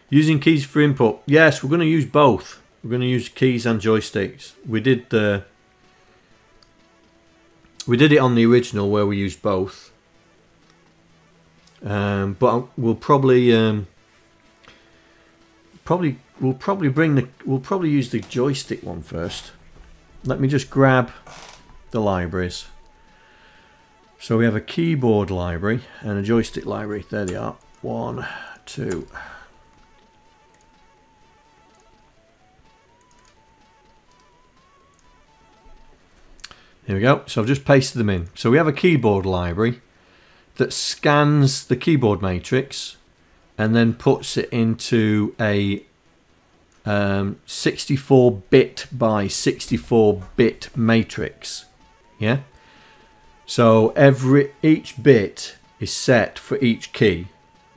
using keys for input. Yes, we're going to use both. We're going to use keys and joysticks. We did the we did it on the original where we used both. Um, but we'll probably um, probably we'll probably bring the we'll probably use the joystick one first. Let me just grab the libraries. So we have a keyboard library and a joystick library. There they are. One, two. Here we go. So I've just pasted them in. So we have a keyboard library that scans the keyboard matrix and then puts it into a um, 64 bit by 64 bit matrix. Yeah. So every each bit is set for each key.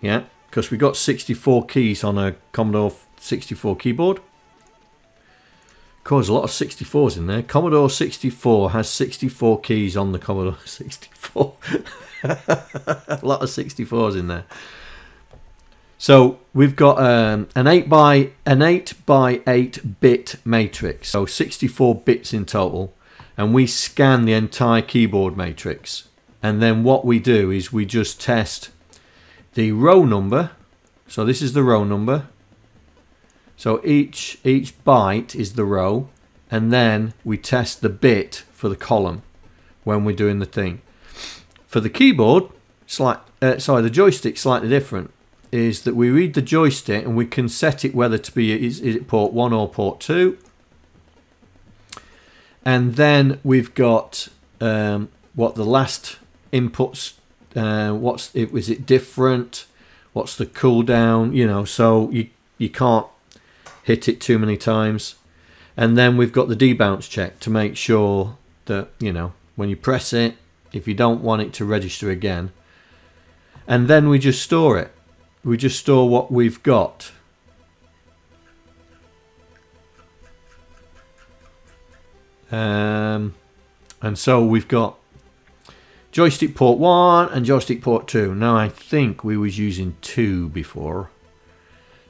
Yeah. Because we got 64 keys on a Commodore 64 keyboard. Of course, a lot of 64s in there. Commodore 64 has 64 keys on the Commodore 64. a lot of 64s in there. So we've got um, an eight by an eight by eight bit matrix, so 64 bits in total, and we scan the entire keyboard matrix. And then what we do is we just test the row number. So this is the row number. So each each byte is the row, and then we test the bit for the column when we're doing the thing. For the keyboard, slight, uh, sorry, the joystick slightly different is that we read the joystick and we can set it whether to be is, is it port 1 or port 2 and then we've got um, what the last inputs uh, what's it was it different? What's the cooldown? You know so you you can't hit it too many times. And then we've got the debounce check to make sure that you know when you press it if you don't want it to register again and then we just store it. We just store what we've got. Um, and so we've got joystick port 1 and joystick port 2. Now I think we was using 2 before.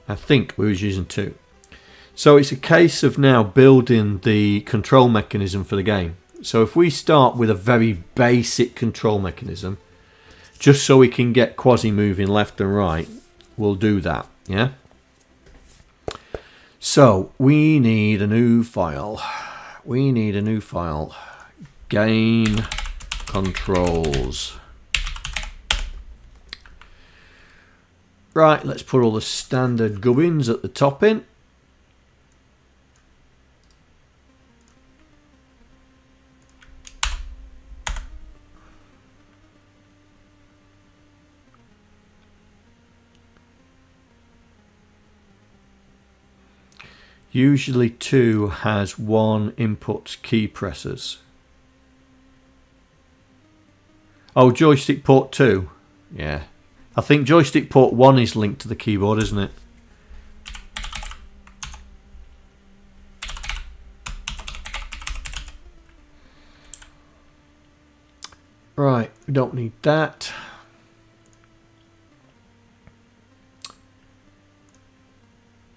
I think we was using 2. So it's a case of now building the control mechanism for the game. So if we start with a very basic control mechanism, just so we can get quasi moving left and right, we'll do that. Yeah. So we need a new file. We need a new file. Game controls. Right, let's put all the standard gubbins at the top in. Usually two has one input key pressers. Oh, joystick port 2. Yeah. I think joystick port 1 is linked to the keyboard, isn't it? Right, we don't need that.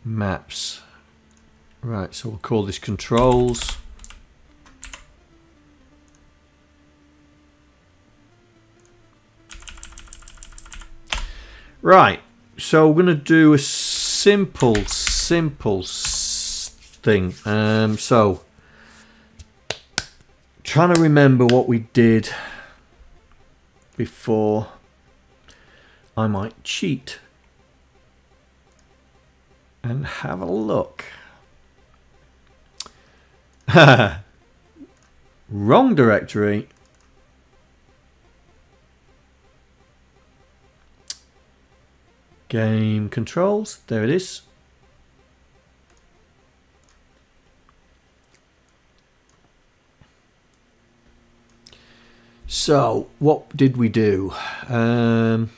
Maps. Right, so we'll call this controls. Right, so we're going to do a simple, simple thing. Um, so, trying to remember what we did before I might cheat and have a look. Wrong directory. Game controls. There it is. So, what did we do? Um,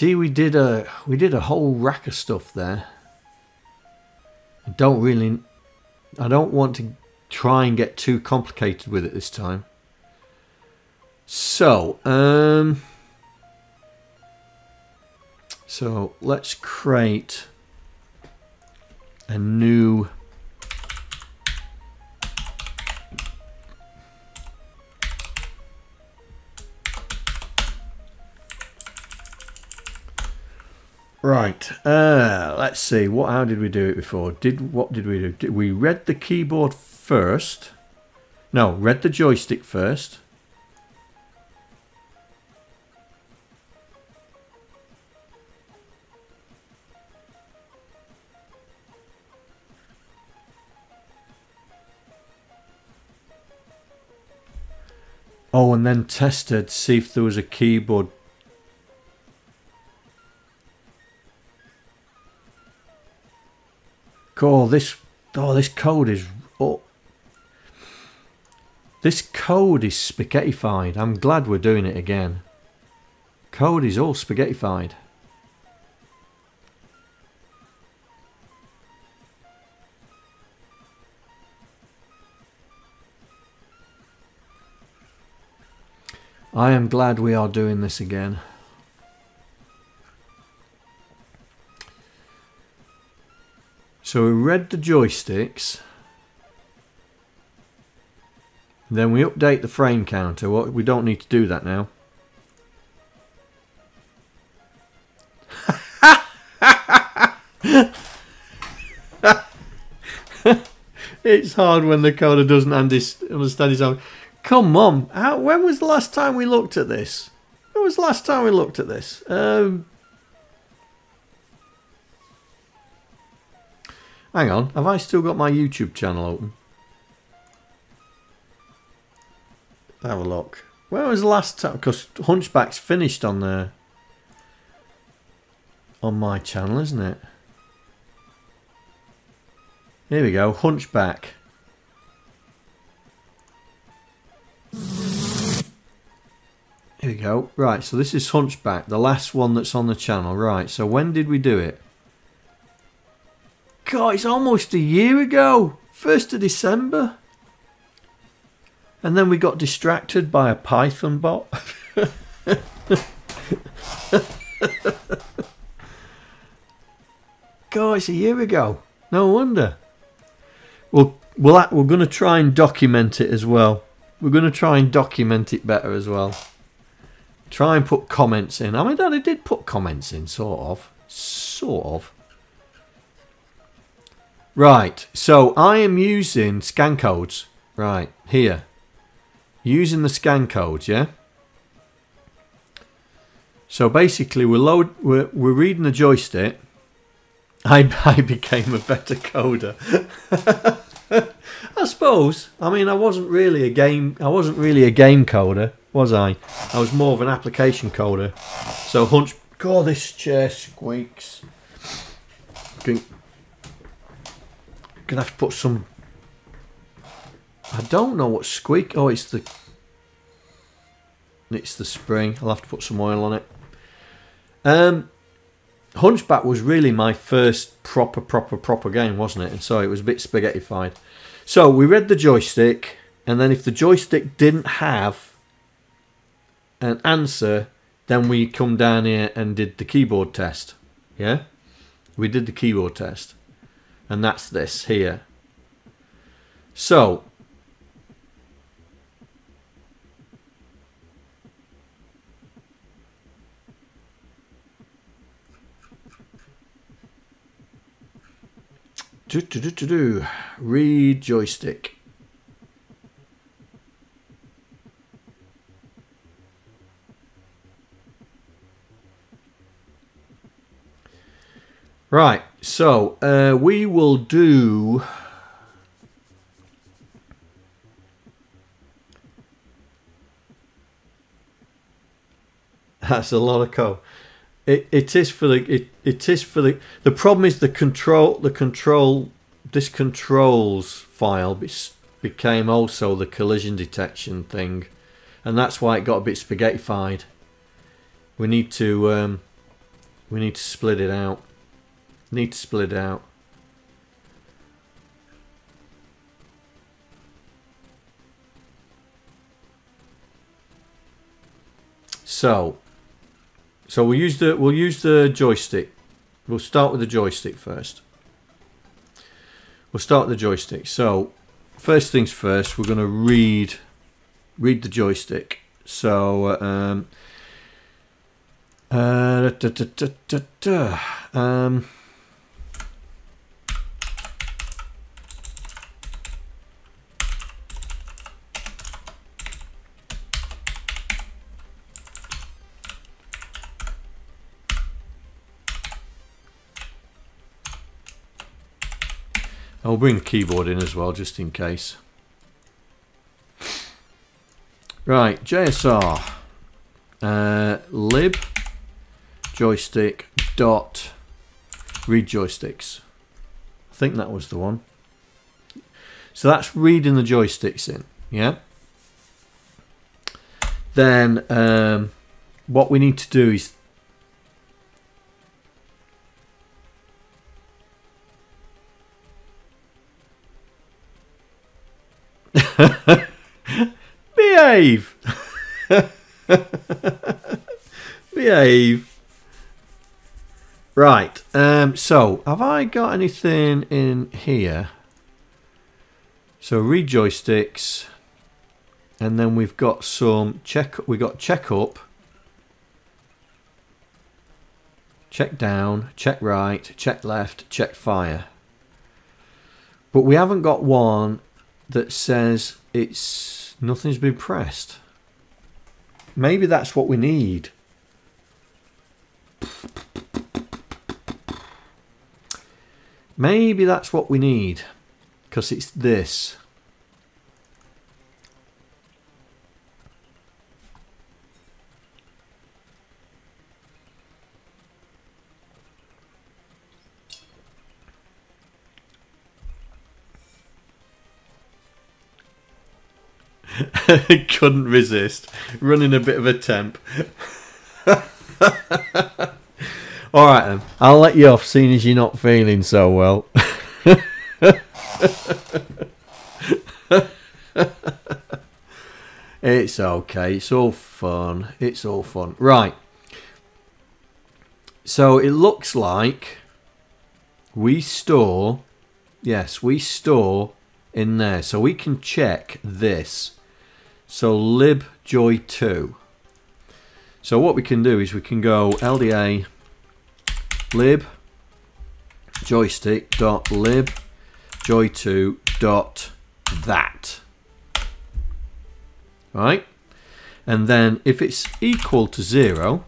See, we did a we did a whole rack of stuff there. I don't really, I don't want to try and get too complicated with it this time. So, um, so let's create a new Right. Uh, let's see. What? How did we do it before? Did what did we do? Did we read the keyboard first? No, read the joystick first. Oh, and then tested, see if there was a keyboard. Oh, this, oh, this code is, oh, this code is spaghettified. I'm glad we're doing it again. Code is all spaghettified. I am glad we are doing this again. So we read the joysticks. Then we update the frame counter. Well, we don't need to do that now. it's hard when the coder doesn't understand his own. Come on. How, when was the last time we looked at this? When was the last time we looked at this? Um, hang on. Have I still got my YouTube channel open? Have a look. Where was the last time? Because Hunchback's finished on the on my channel, isn't it? Here we go. Hunchback. Here we go. Right, so this is Hunchback, the last one that's on the channel. Right, so when did we do it? God, it's almost a year ago. 1st of December. And then we got distracted by a Python bot. God, it's a year ago. No wonder. Well, we'll we're going to try and document it as well. We're going to try and document it better as well. Try and put comments in. I mean, I did put comments in, sort of. Sort of. Right, so I am using scan codes. Right, here. Using the scan codes, yeah? So basically, we're, load, we're, we're reading the joystick. I, I became a better coder. I suppose. I mean, I wasn't really a game. I wasn't really a game coder was I? I was more of an application coder. So hunch. God, this chair squeaks. Gonna have to put some. I don't know what squeak. Oh, it's the. It's the spring. I'll have to put some oil on it. Um, Hunchback was really my first proper, proper, proper game, wasn't it? And so it was a bit spaghettified. So we read the joystick, and then if the joystick didn't have an answer, then we come down here and did the keyboard test. Yeah? We did the keyboard test. And that's this here. So, do, do, do, do, do. read joystick. Right, so uh, we will do. That's a lot of code. It, it is for the it, it is for the the problem is the control the control this controls file became also the collision detection thing and that's why it got a bit spaghettified we need to um, we need to split it out Need to split out. So, so we'll use the we'll use the joystick. We'll start with the joystick first. We'll start the joystick. So, first things first, we're going to read read the joystick. So, um, uh, da, da, da, um, I'll bring keyboard in as well, just in case. Right, JSR. Uh, lib joystick dot read joysticks. I think that was the one. So that's reading the joysticks in, yeah? Then um, what we need to do is Behave! Behave. Right, um, so have I got anything in here? So read joysticks, and then we've got some check. We got check up, check down, check right, check left, check fire. But we haven't got one that says it's nothing's been pressed. Maybe that's what we need. Maybe that's what we need because it's this. Couldn't resist. Running a bit of a temp. Alright then. I'll let you off seeing as you're not feeling so well. it's okay. It's all fun. It's all fun. Right. So it looks like we store. Yes, we store in there. So we can check this. So libjoy2. So what we can do is we can go LDA lib joystick dot lib joy2 dot that. Right? And then if it's equal to zero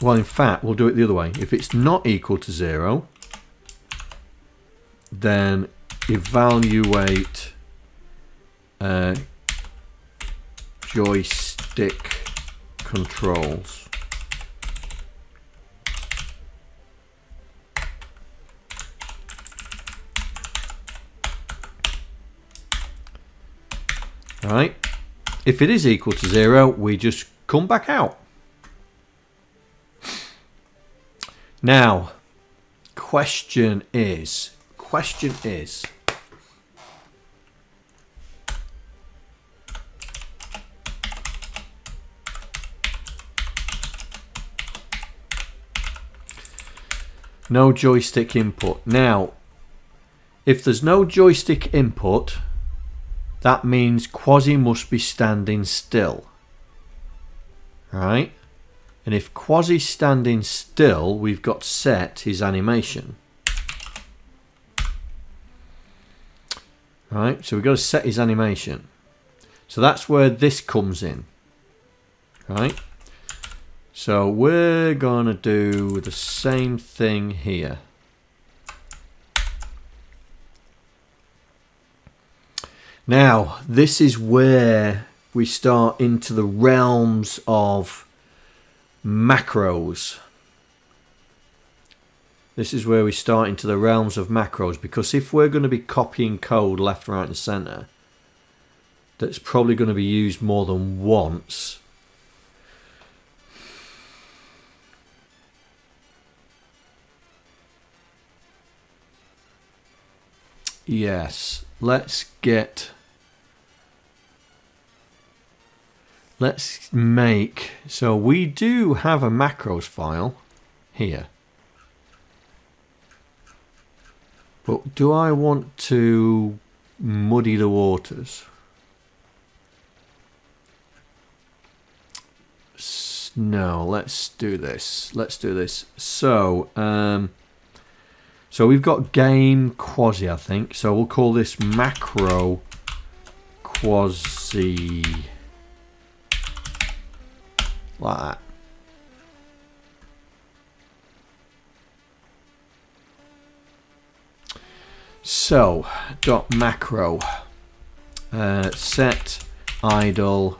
well in fact we'll do it the other way. If it's not equal to zero then evaluate uh, joystick controls right? If it is equal to zero, we just come back out. Now, question is, question is, no joystick input. Now, if there's no joystick input, that means Quasi must be standing still. Right? And if Quasi's standing still, we've got set his animation. Right, so we've got to set his animation. So that's where this comes in. Right? So we're going to do the same thing here. Now, this is where we start into the realms of macros. This is where we start into the realms of macros because if we're going to be copying code left, right, and center, that's probably going to be used more than once. Yes, let's get let's make, so we do have a macros file here. But do I want to muddy the waters? No, let's do this. Let's do this. So, um, so we've got game quasi, I think. So we'll call this macro quasi like that. So, dot macro. uh, set idle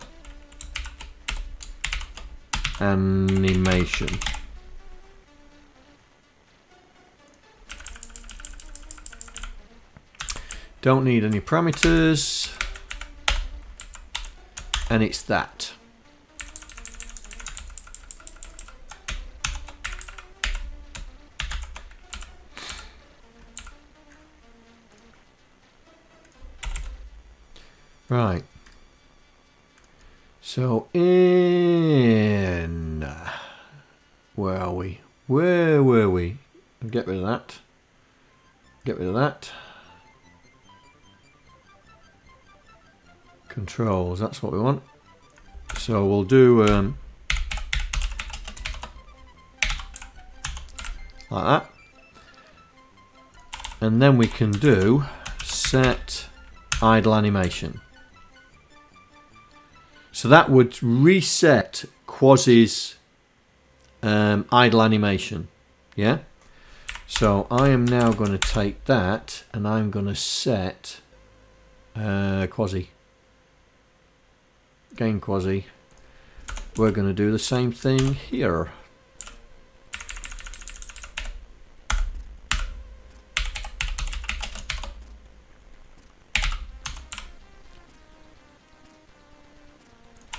animation. Don't need any parameters. And it's that. Right. So in where are we? Where were we? Get rid of that. Get rid of that. Controls, that's what we want. So we'll do um, like that. And then we can do set idle animation. So that would reset Quasi's um, idle animation. Yeah. So I am now going to take that and I'm going to set uh, Quasi. Game Quasi. We're going to do the same thing here.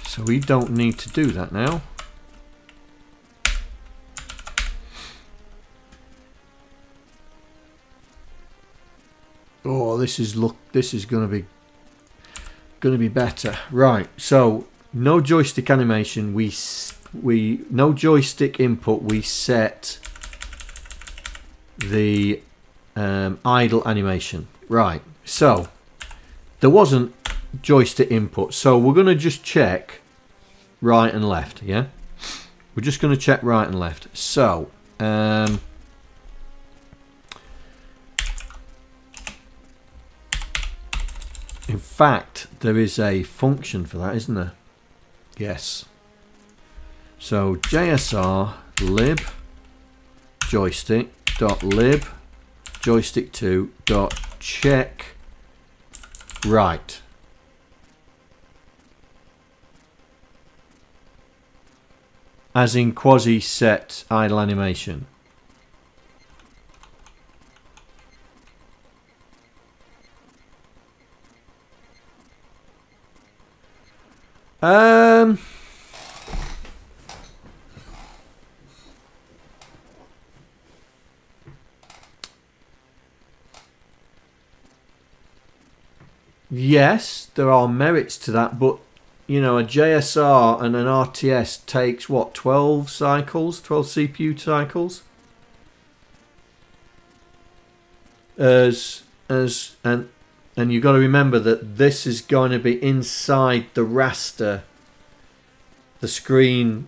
So we don't need to do that now. Oh, this is look. This is going to be going to be better. Right. So no joystick animation. We we no joystick input. We set the um, idle animation. Right. So there wasn't joystick input. So we're going to just check right and left, yeah? We're just going to check right and left. So, um, in fact, there is a function for that, isn't there? Yes. So JSR lib joystick dot lib joystick 2 dot check right as in quasi set idle animation. Um, yes, there are merits to that, but you know, a JSR and an RTS takes what, 12 cycles, 12 CPU cycles? As, as, and, and you've got to remember that this is going to be inside the raster, the screen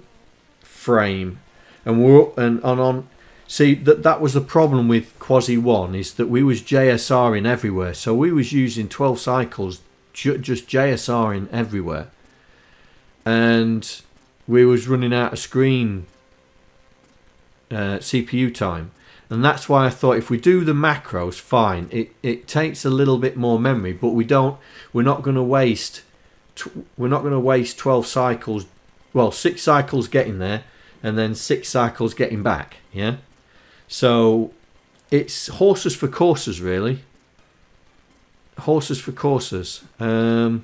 frame. And we're, and, and on, see, that, that was the problem with Quasi 1 is that we was jsr in everywhere. So we was using 12 cycles, ju just JSRing everywhere and we was running out of screen uh, CPU time and that's why I thought if we do the macros fine. It, it takes a little bit more memory but we don't we're not going to waste we're not going to waste 12 cycles well six cycles getting there and then six cycles getting back yeah? So it's horses for courses really. Horses for courses. Um,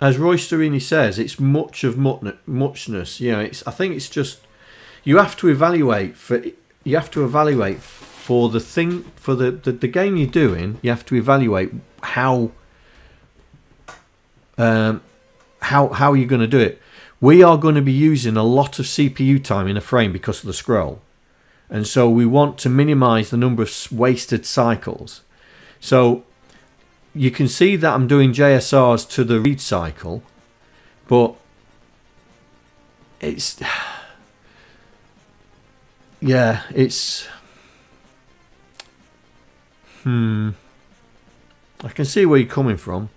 as Roysterini says, it's much of muchness. You know, it's. I think it's just you have to evaluate for you have to evaluate for the thing for the, the, the game you're doing. You have to evaluate how um, how how you're going to do it. We are going to be using a lot of CPU time in a frame because of the scroll, and so we want to minimise the number of wasted cycles. So you can see that I'm doing JSRs to the read cycle, but it's yeah, it's hmm. I can see where you're coming from.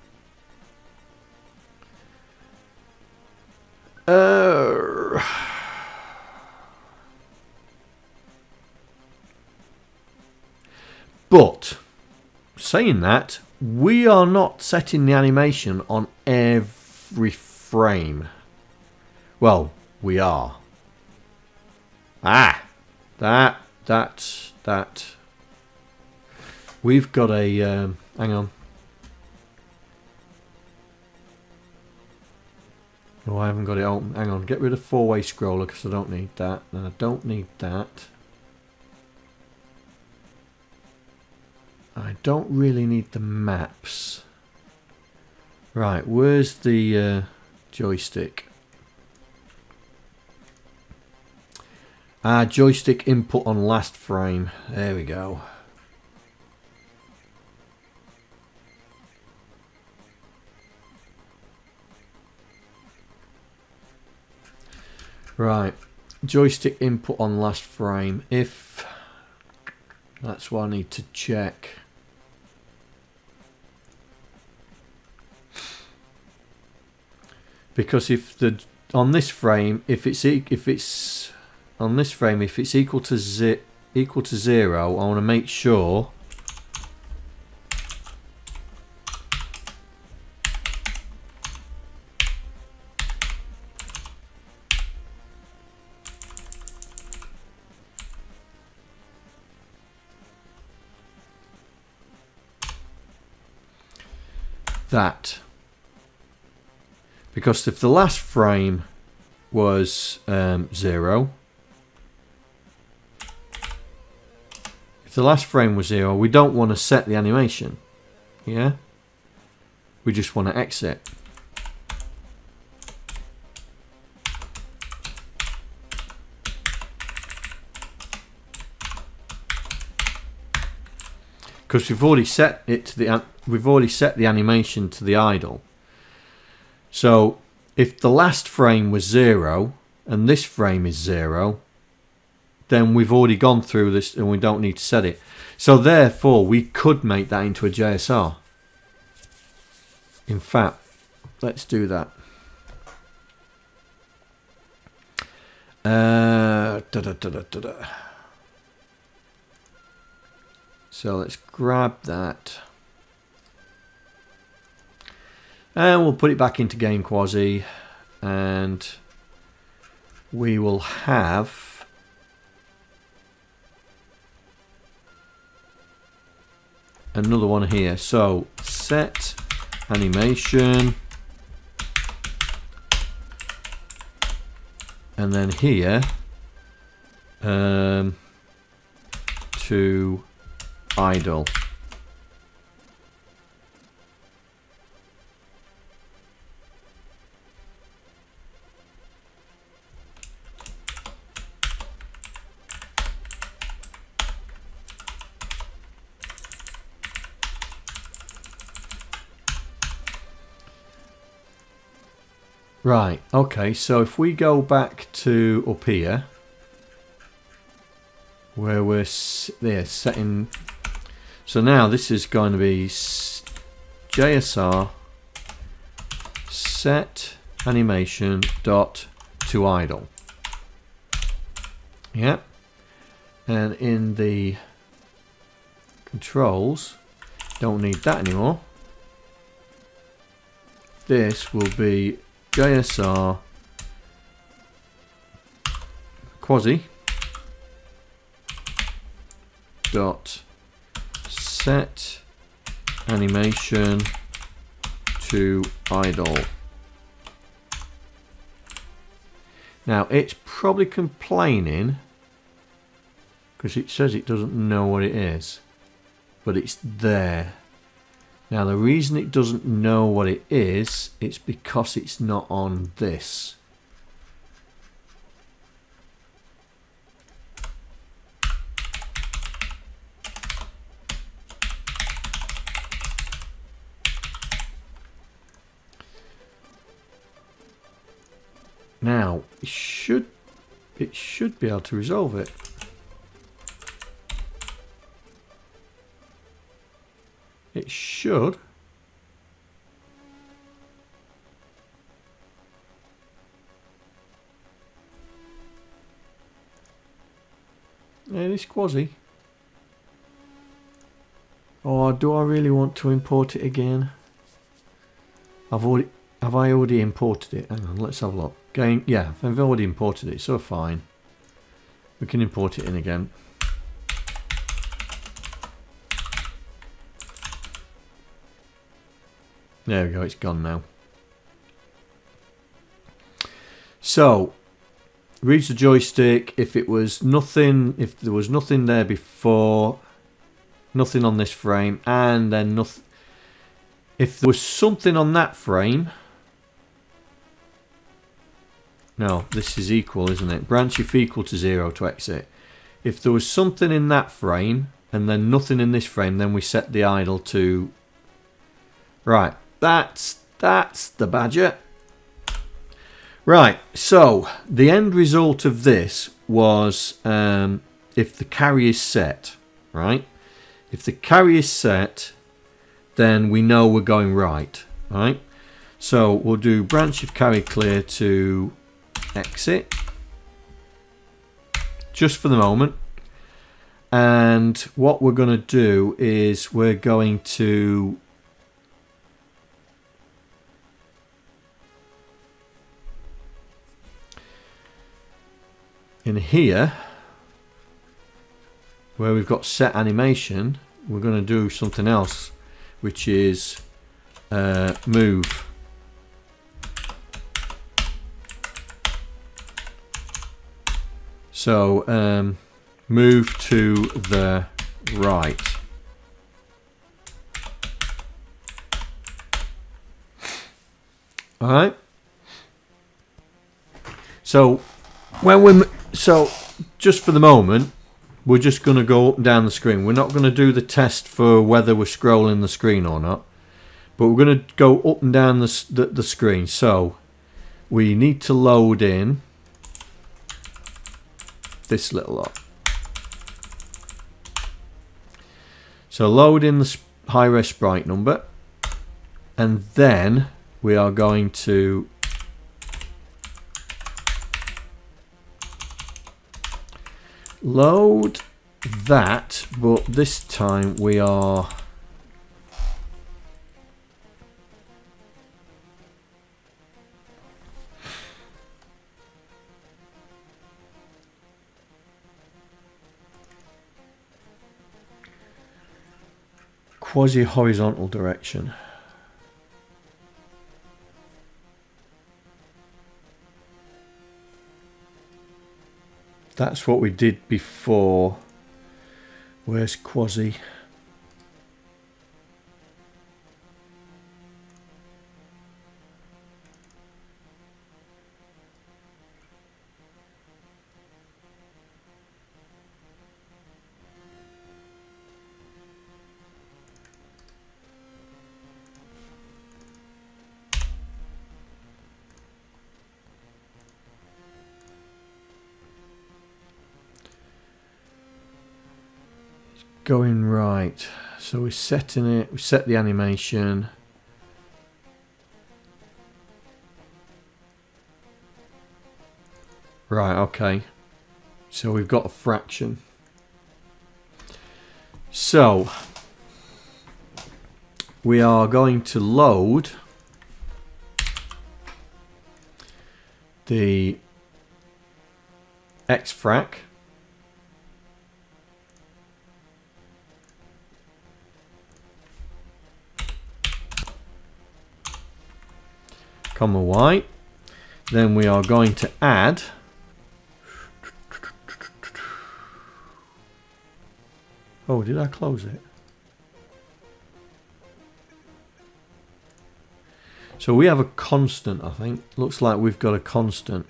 Uh, But saying that, we are not setting the animation on every frame. Well, we are. Ah, that, that, that. We've got a, um, hang on. Oh, I haven't got it open. Hang on, get rid of four-way scroller because I don't need that. And I don't need that. I don't really need the maps. Right, where's the uh, joystick? Ah, joystick input on last frame. There we go. Right, joystick input on last frame. If that's what I need to check. Because if the on this frame, if it's if it's on this frame, if it's equal to equal to zero, I want to make sure that because if the last frame was um, zero if the last frame was zero we don't want to set the animation yeah? We just want to exit. Because we've already set it to the we've already set the animation to the idle so if the last frame was zero and this frame is zero then we've already gone through this and we don't need to set it. So therefore we could make that into a JSR in fact let's do that. Uh, da -da -da. So let's grab that. And we'll put it back into Game Quasi. And we will have... Another one here. So set animation. And then here um, to idle. Right, okay, so if we go back to up here, where we're there setting so now this is going to be JSR set animation dot to idle. Yeah, And in the controls, don't need that anymore. This will be JSR quasi dot set animation to idle. Now it's probably complaining because it says it doesn't know what it is but it's there. Now the reason it doesn't know what it is it's because it's not on this. Now, it should it should be able to resolve it. It should. Yeah, this quasi. Or do I really want to import it again? I've already have I already imported it? Hang on, let's have a look. Going yeah, I've already imported it, so fine. We can import it in again. There we go, it's gone now. So, reach the joystick. If it was nothing, if there was nothing there before, nothing on this frame, and then nothing. If there was something on that frame, no, this is equal, isn't it? Branch if equal to zero to exit. If there was something in that frame and then nothing in this frame, then we set the idle to. Right, that's that's the badger. Right, so the end result of this was um, if the carry is set, right? If the carry is set, then we know we're going right, right? So we'll do branch of carry clear to exit, just for the moment. And what we're going to do is we're going to in here where we've got set animation we're going to do something else which is uh, move. So um, move to the right. All right? So when we're so, just for the moment, we're just going to go up and down the screen. We're not going to do the test for whether we're scrolling the screen or not. But we're going to go up and down the, the, the screen. So, we need to load in this little lot. So load in the high-res sprite number and then we are going to load that but this time we are quasi horizontal direction That's what we did before. Where's Quasi? Going right. So we're setting it, we set the animation. Right, okay. So we've got a fraction. So we are going to load the xfrac comma y. Then we are going to add Oh, did I close it? So we have a constant, I think. Looks like we've got a constant.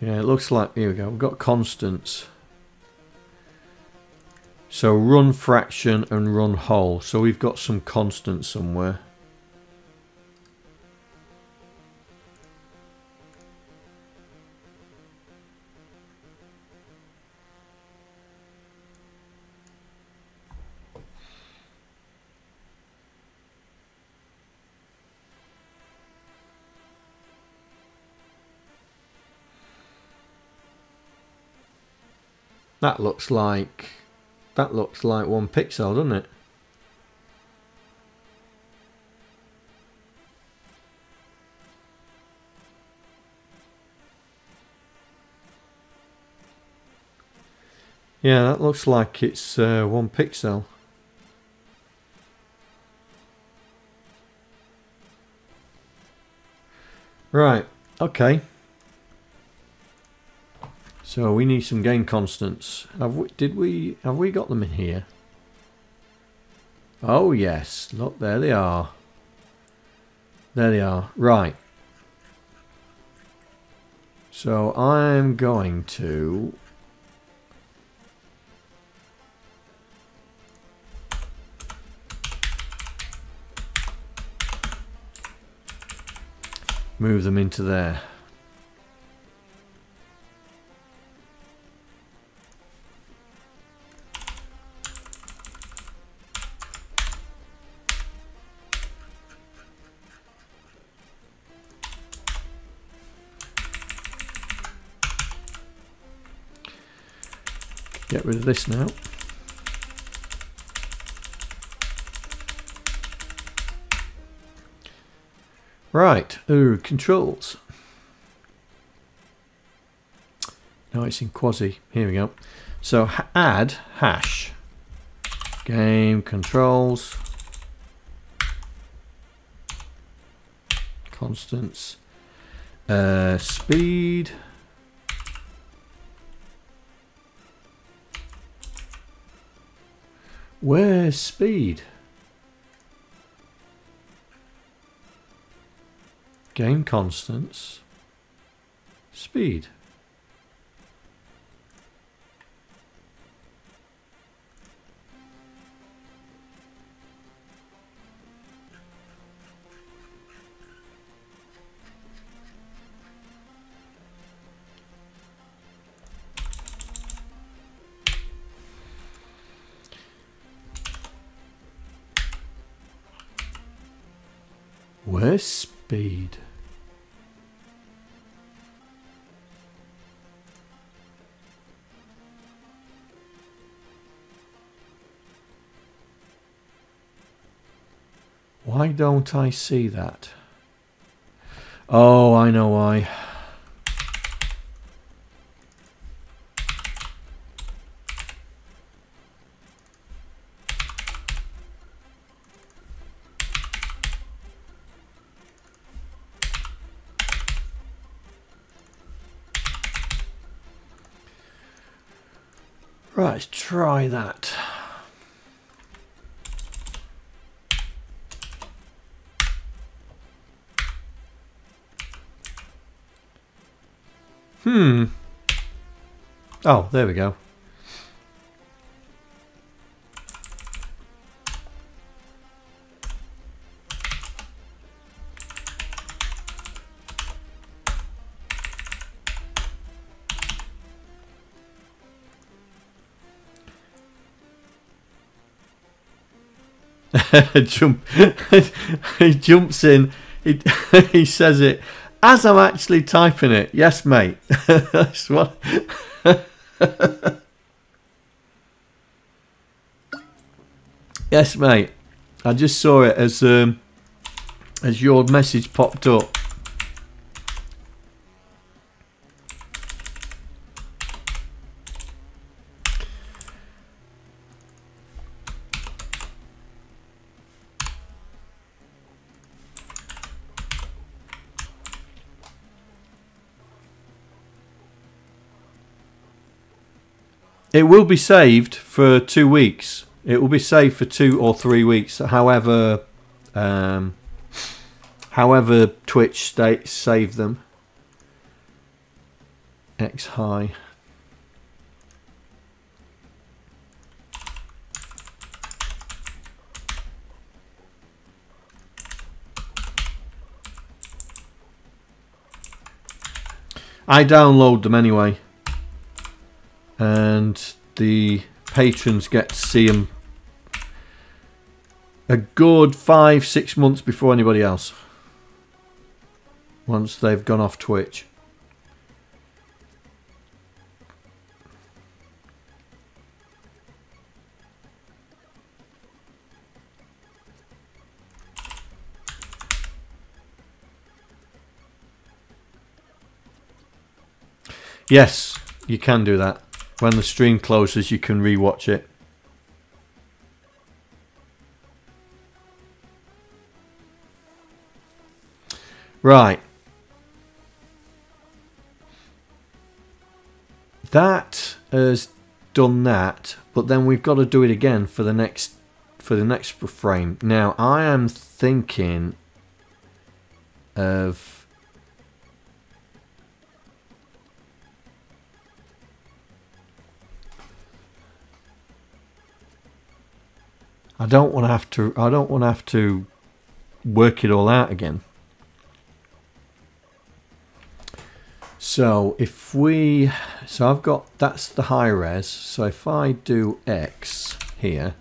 Yeah, it looks like, here we go, we've got constants. So run fraction and run whole. So we've got some constants somewhere. That looks like that looks like one pixel, doesn't it? Yeah, that looks like it's uh, one pixel. Right, okay. So we need some game constants. Have we, did we have we got them in here? Oh yes, look there they are. There they are. Right. So I'm going to move them into there. Get rid of this now. Right, ooh, controls. Now it's in quasi. Here we go. So add hash. Game controls. Constants. Uh, speed. Where's speed? Game constants. Speed. Don't I see that? Oh, I know why. Right, let's try that. Hmm. Oh, there we go. Jump. he jumps in. He, he says it as I'm actually typing it. Yes, mate. That's what. yes, mate. I just saw it as um, as your message popped up. It will be saved for two weeks. It will be saved for two or three weeks. However, um, however Twitch state save them. X high. I download them anyway and the patrons get to see them a good five, six months before anybody else. Once they've gone off Twitch. Yes, you can do that. When the stream closes, you can rewatch it. Right. That has done that, but then we've got to do it again for the next for the next frame. Now I am thinking of I don't want to have to I don't want to have to work it all out again. So if we, so I've got, that's the high res. So if I do X here,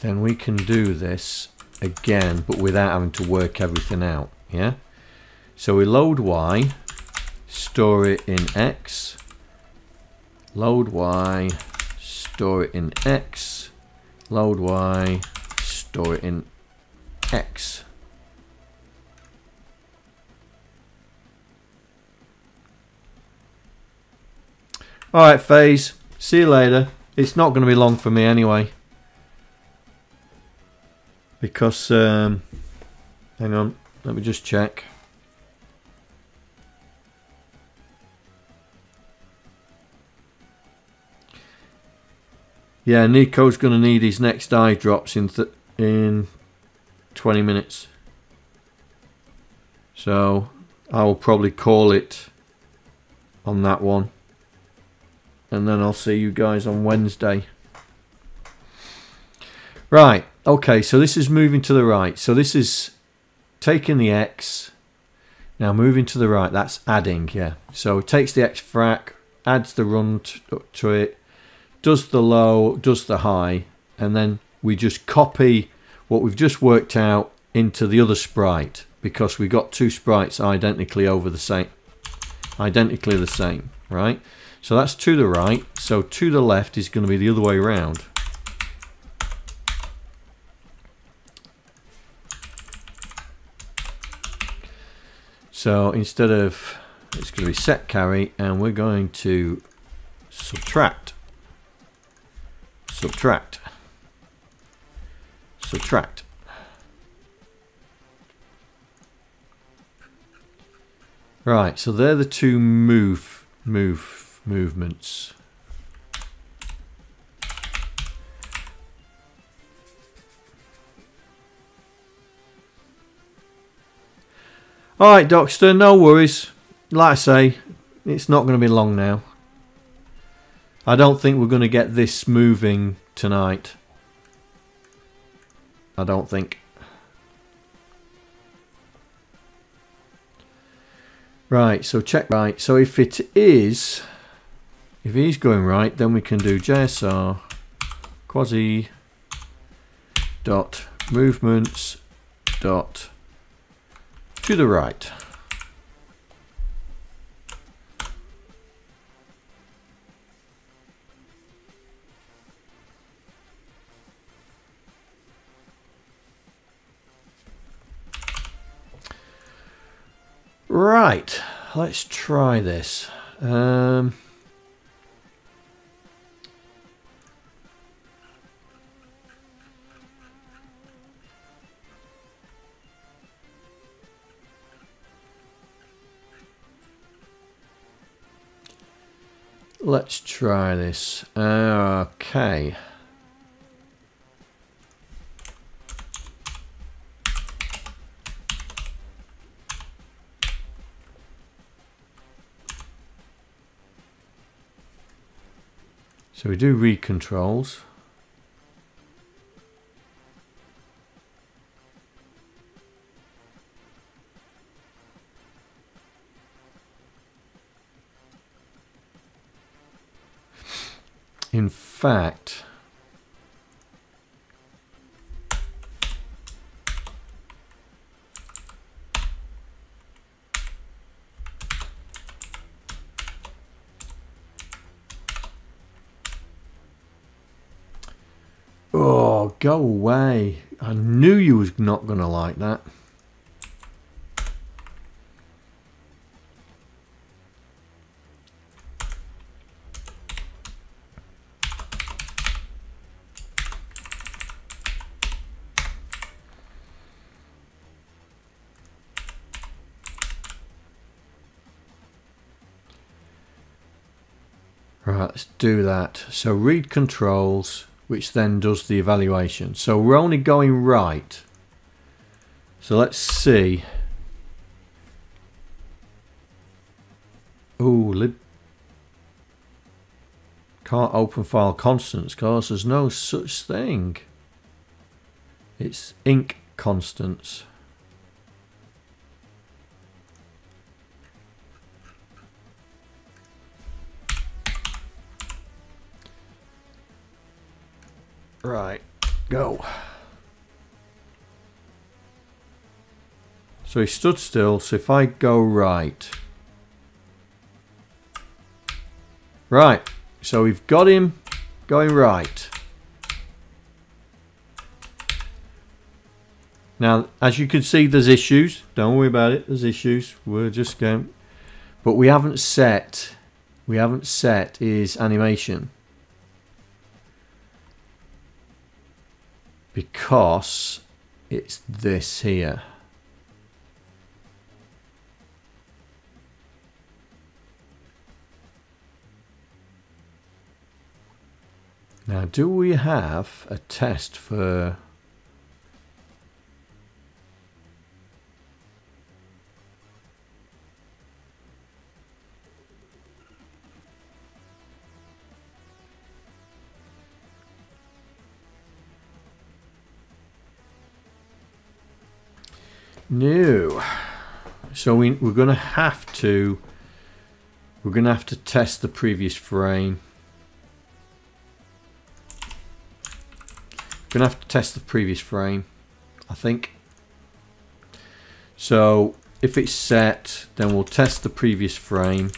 then we can do this again, but without having to work everything out. Yeah. So we load Y, store it in X, load Y, store it in X, load Y, store it in X. Alright, FaZe. See you later. It's not going to be long for me anyway. Because, um, hang on, let me just check. Yeah, Nico's going to need his next eye drops in in 20 minutes. So, I will probably call it on that one and then I'll see you guys on Wednesday. Right, okay, so this is moving to the right. So this is taking the X, now moving to the right, that's adding, yeah. So it takes the X frac, adds the run to, to it, does the low, does the high, and then we just copy what we've just worked out into the other sprite because we got two sprites identically over the same, identically the same, right? So that's to the right. So to the left is going to be the other way around. So instead of, it's going to be set carry and we're going to subtract, subtract, subtract. Right, so they're the two move, move movements. Alright, Docster, no worries. Like I say, it's not going to be long now. I don't think we're going to get this moving tonight. I don't think. Right, so check right. So if it is if he's going right, then we can do JSR quasi dot movements dot to the right. Right, let's try this. Um, Let's try this. Okay. We do read controls. In fact, Go away. I knew you was not going to like that. Right, let's do that. So read controls which then does the evaluation. So we're only going right. So let's see. Ooh, lib. Can't open file constants because there's no such thing. It's ink constants. Right, go. So he stood still, so if I go right. Right, so we've got him going right. Now, as you can see, there's issues. Don't worry about it. There's issues. We're just going... But we haven't set... We haven't set his animation. Because it's this here. Now, do we have a test for No. So we, we're going to have to we're going to have to test the previous frame. We're Going to have to test the previous frame, I think. So if it's set, then we'll test the previous frame.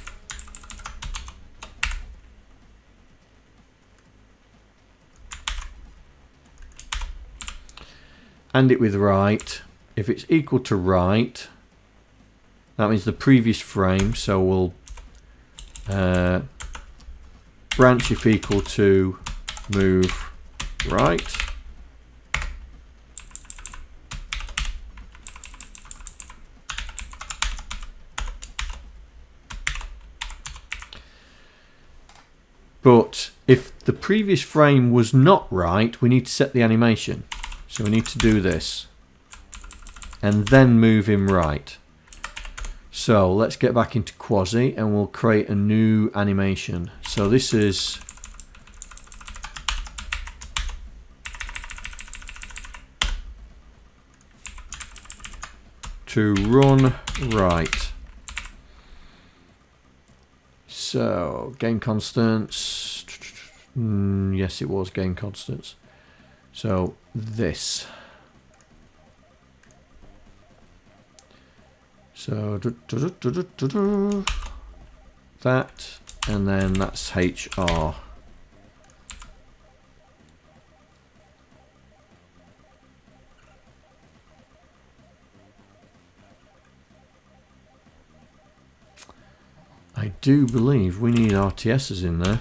And it with right if it's equal to right, that means the previous frame, so we'll uh, branch if equal to move right. But if the previous frame was not right, we need to set the animation. So we need to do this and then move him right. So let's get back into Quasi and we'll create a new animation. So this is to run right. So game constants. Mm, yes, it was game constants. So this. So that, and then that's HR. I do believe we need RTSs in there.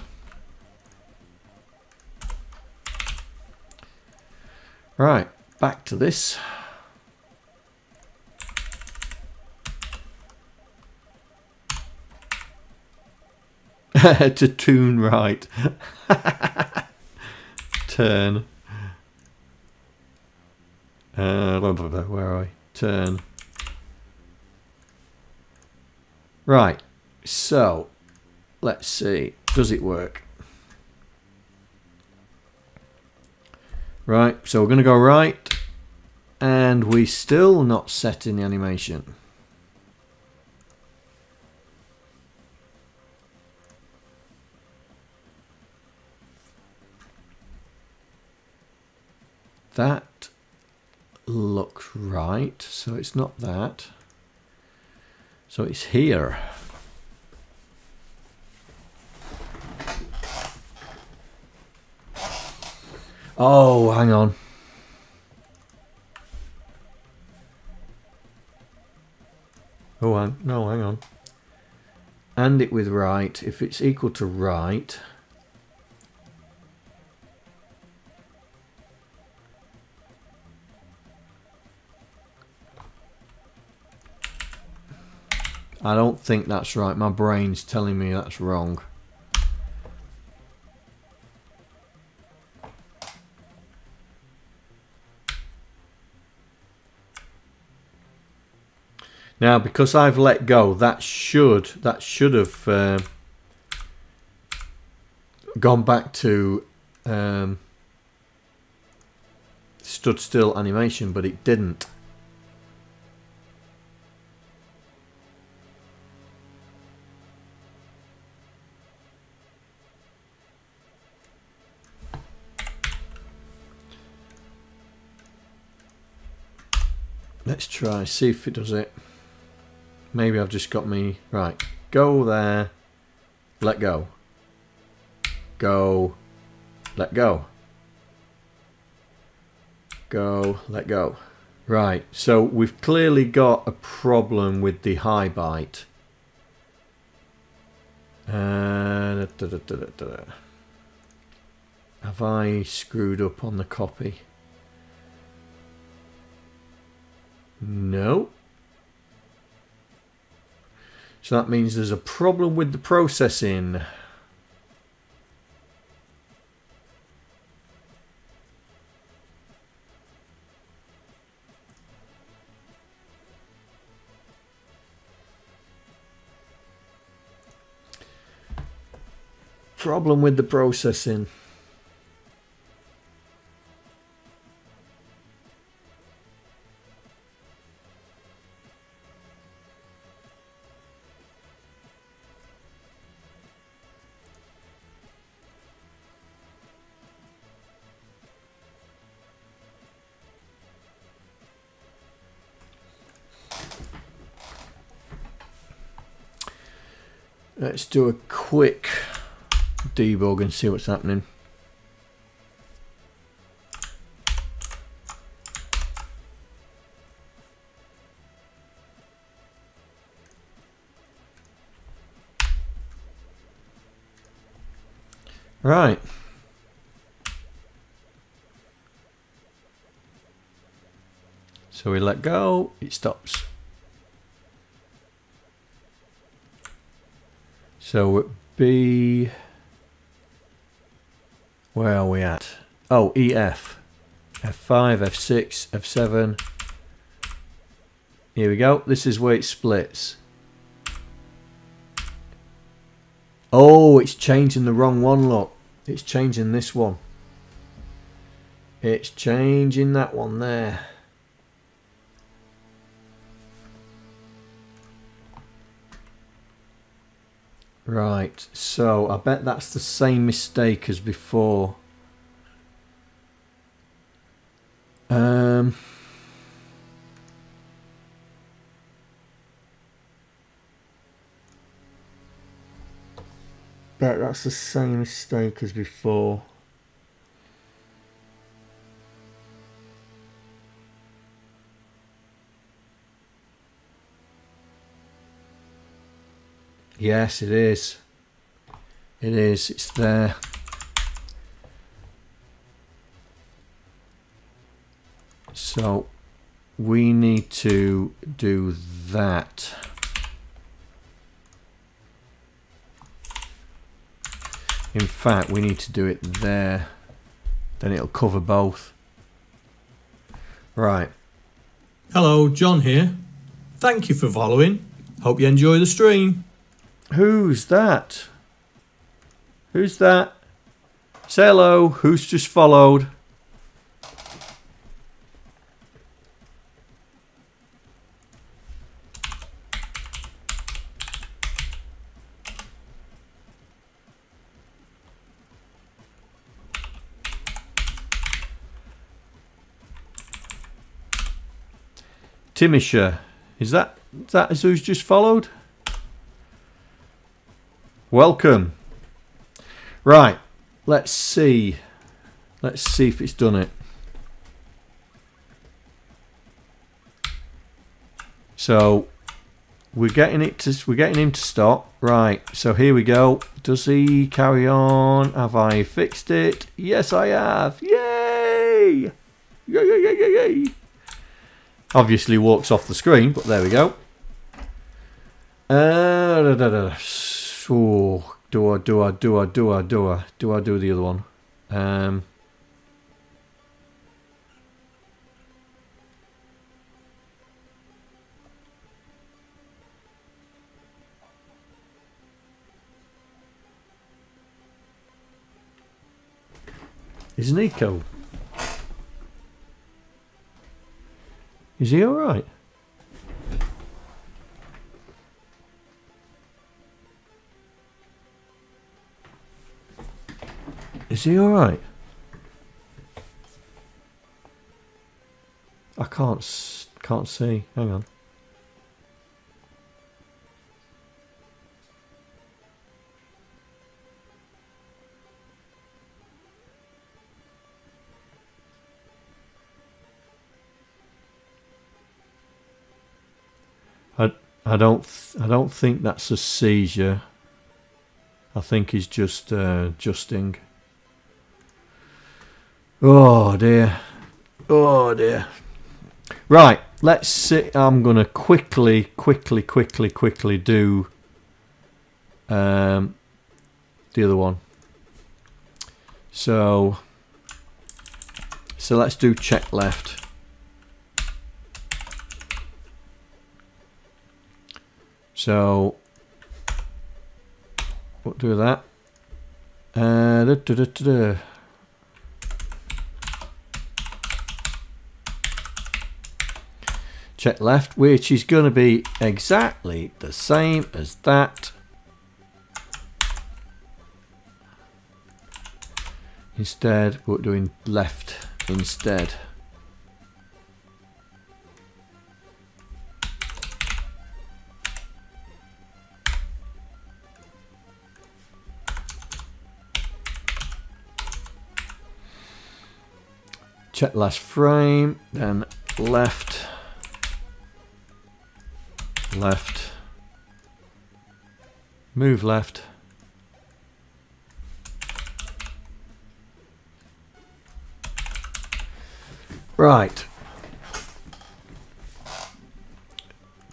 Right, back to this. to tune right. Turn. Uh, where are I? Turn. Right. So, let's see. Does it work? Right. So we're going to go right. And we're still not setting the animation. That looks right, so it's not that. So it's here. Oh, hang on. Oh, hang, no, hang on. And it with right. If it's equal to right, I don't think that's right. My brain's telling me that's wrong. Now, because I've let go, that should that should have uh, gone back to um, stood still animation, but it didn't. Let's try, see if it does it. Maybe I've just got me... Right, go there, let go. Go, let go. Go, let go. Right, so we've clearly got a problem with the high byte. Uh, da, da, da, Have I screwed up on the copy? No. So that means there's a problem with the processing. Problem with the processing. Do a quick debug and see what's happening. Right. So we let go, it stops. So be where are we at? Oh, EF. F5, F6, F7. Here we go. This is where it splits. Oh, it's changing the wrong one, look. It's changing this one. It's changing that one there. Right, so I bet that's the same mistake as before. Um, bet that's the same mistake as before. Yes, it is. It is. It's there. So we need to do that. In fact, we need to do it there. Then it'll cover both. Right. Hello, John here. Thank you for following. Hope you enjoy the stream. Who's that? Who's that? Say hello. Who's just followed? Timisha. Is that that, is who's just followed? Welcome. Right, let's see. Let's see if it's done it. So we're getting it to we're getting him to stop. Right, so here we go. Does he carry on? Have I fixed it? Yes, I have. Yay! Yay, yay, yay, yay. Obviously walks off the screen, but there we go. Uh, da, da, da. Do I, do I, do I, do I, do I, do I do the other one? Um, is Nico? Is he alright? Is he alright? I can't can't see. Hang on. I I don't I don't think that's a seizure. I think he's just uh, adjusting. Oh dear. Oh dear. Right, let's see. I'm gonna quickly, quickly, quickly, quickly do um, the other one. So, so let's do check left. So, what we'll do that. Uh, da, da, da, da, da. Check left which is going to be exactly the same as that. Instead we're doing left instead. Check last frame then left left, move left, right,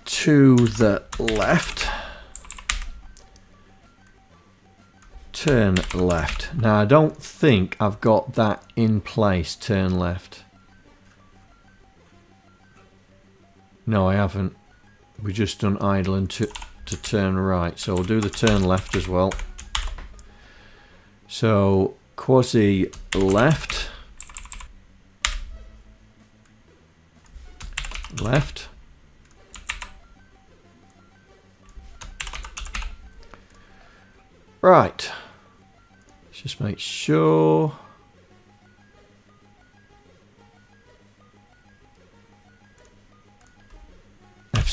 to the left, turn left. Now I don't think I've got that in place, turn left. No, I haven't we just done idle and to, to turn right. So we'll do the turn left as well. So quasi left. Left. Right. Let's just make sure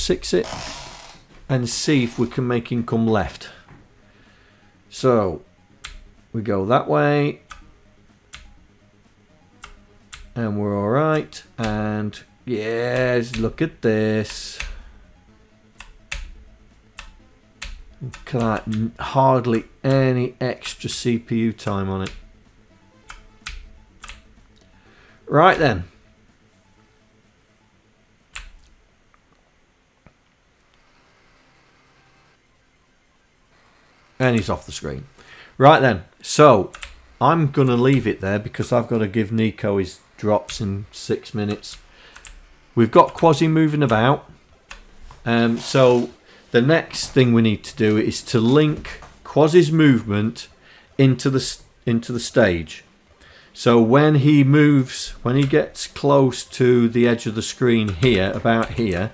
F6 it and see if we can make him come left. So we go that way and we're all right and yes look at this. Look at that hardly any extra CPU time on it. Right then and he's off the screen. Right then, so I'm going to leave it there because I've got to give Nico his drops in six minutes. We've got Quasi moving about. Um, so the next thing we need to do is to link Quasi's movement into the into the stage. So when he moves, when he gets close to the edge of the screen here, about here,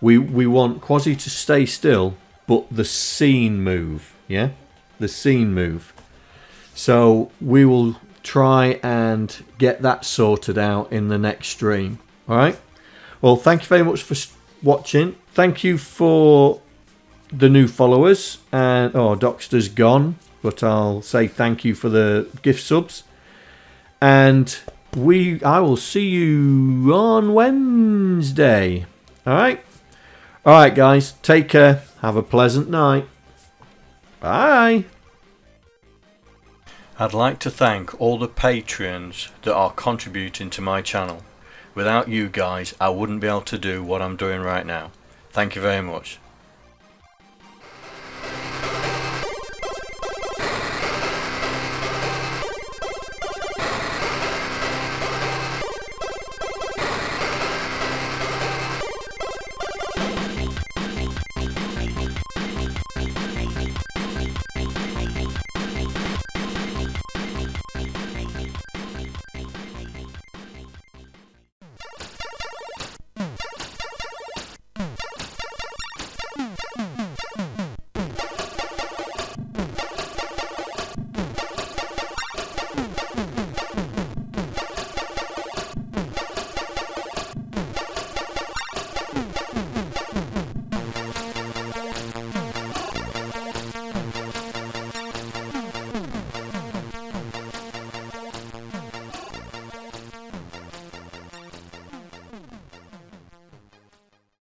we we want Quasi to stay still, but the scene move yeah? The scene move. So we will try and get that sorted out in the next stream. All right well thank you very much for watching. Thank you for the new followers. And oh Docster's gone but I'll say thank you for the gift subs. And we I will see you on Wednesday. All right all right guys. Take care. Have a pleasant night Bye. I'd like to thank all the patrons that are contributing to my channel. Without you guys, I wouldn't be able to do what I'm doing right now. Thank you very much.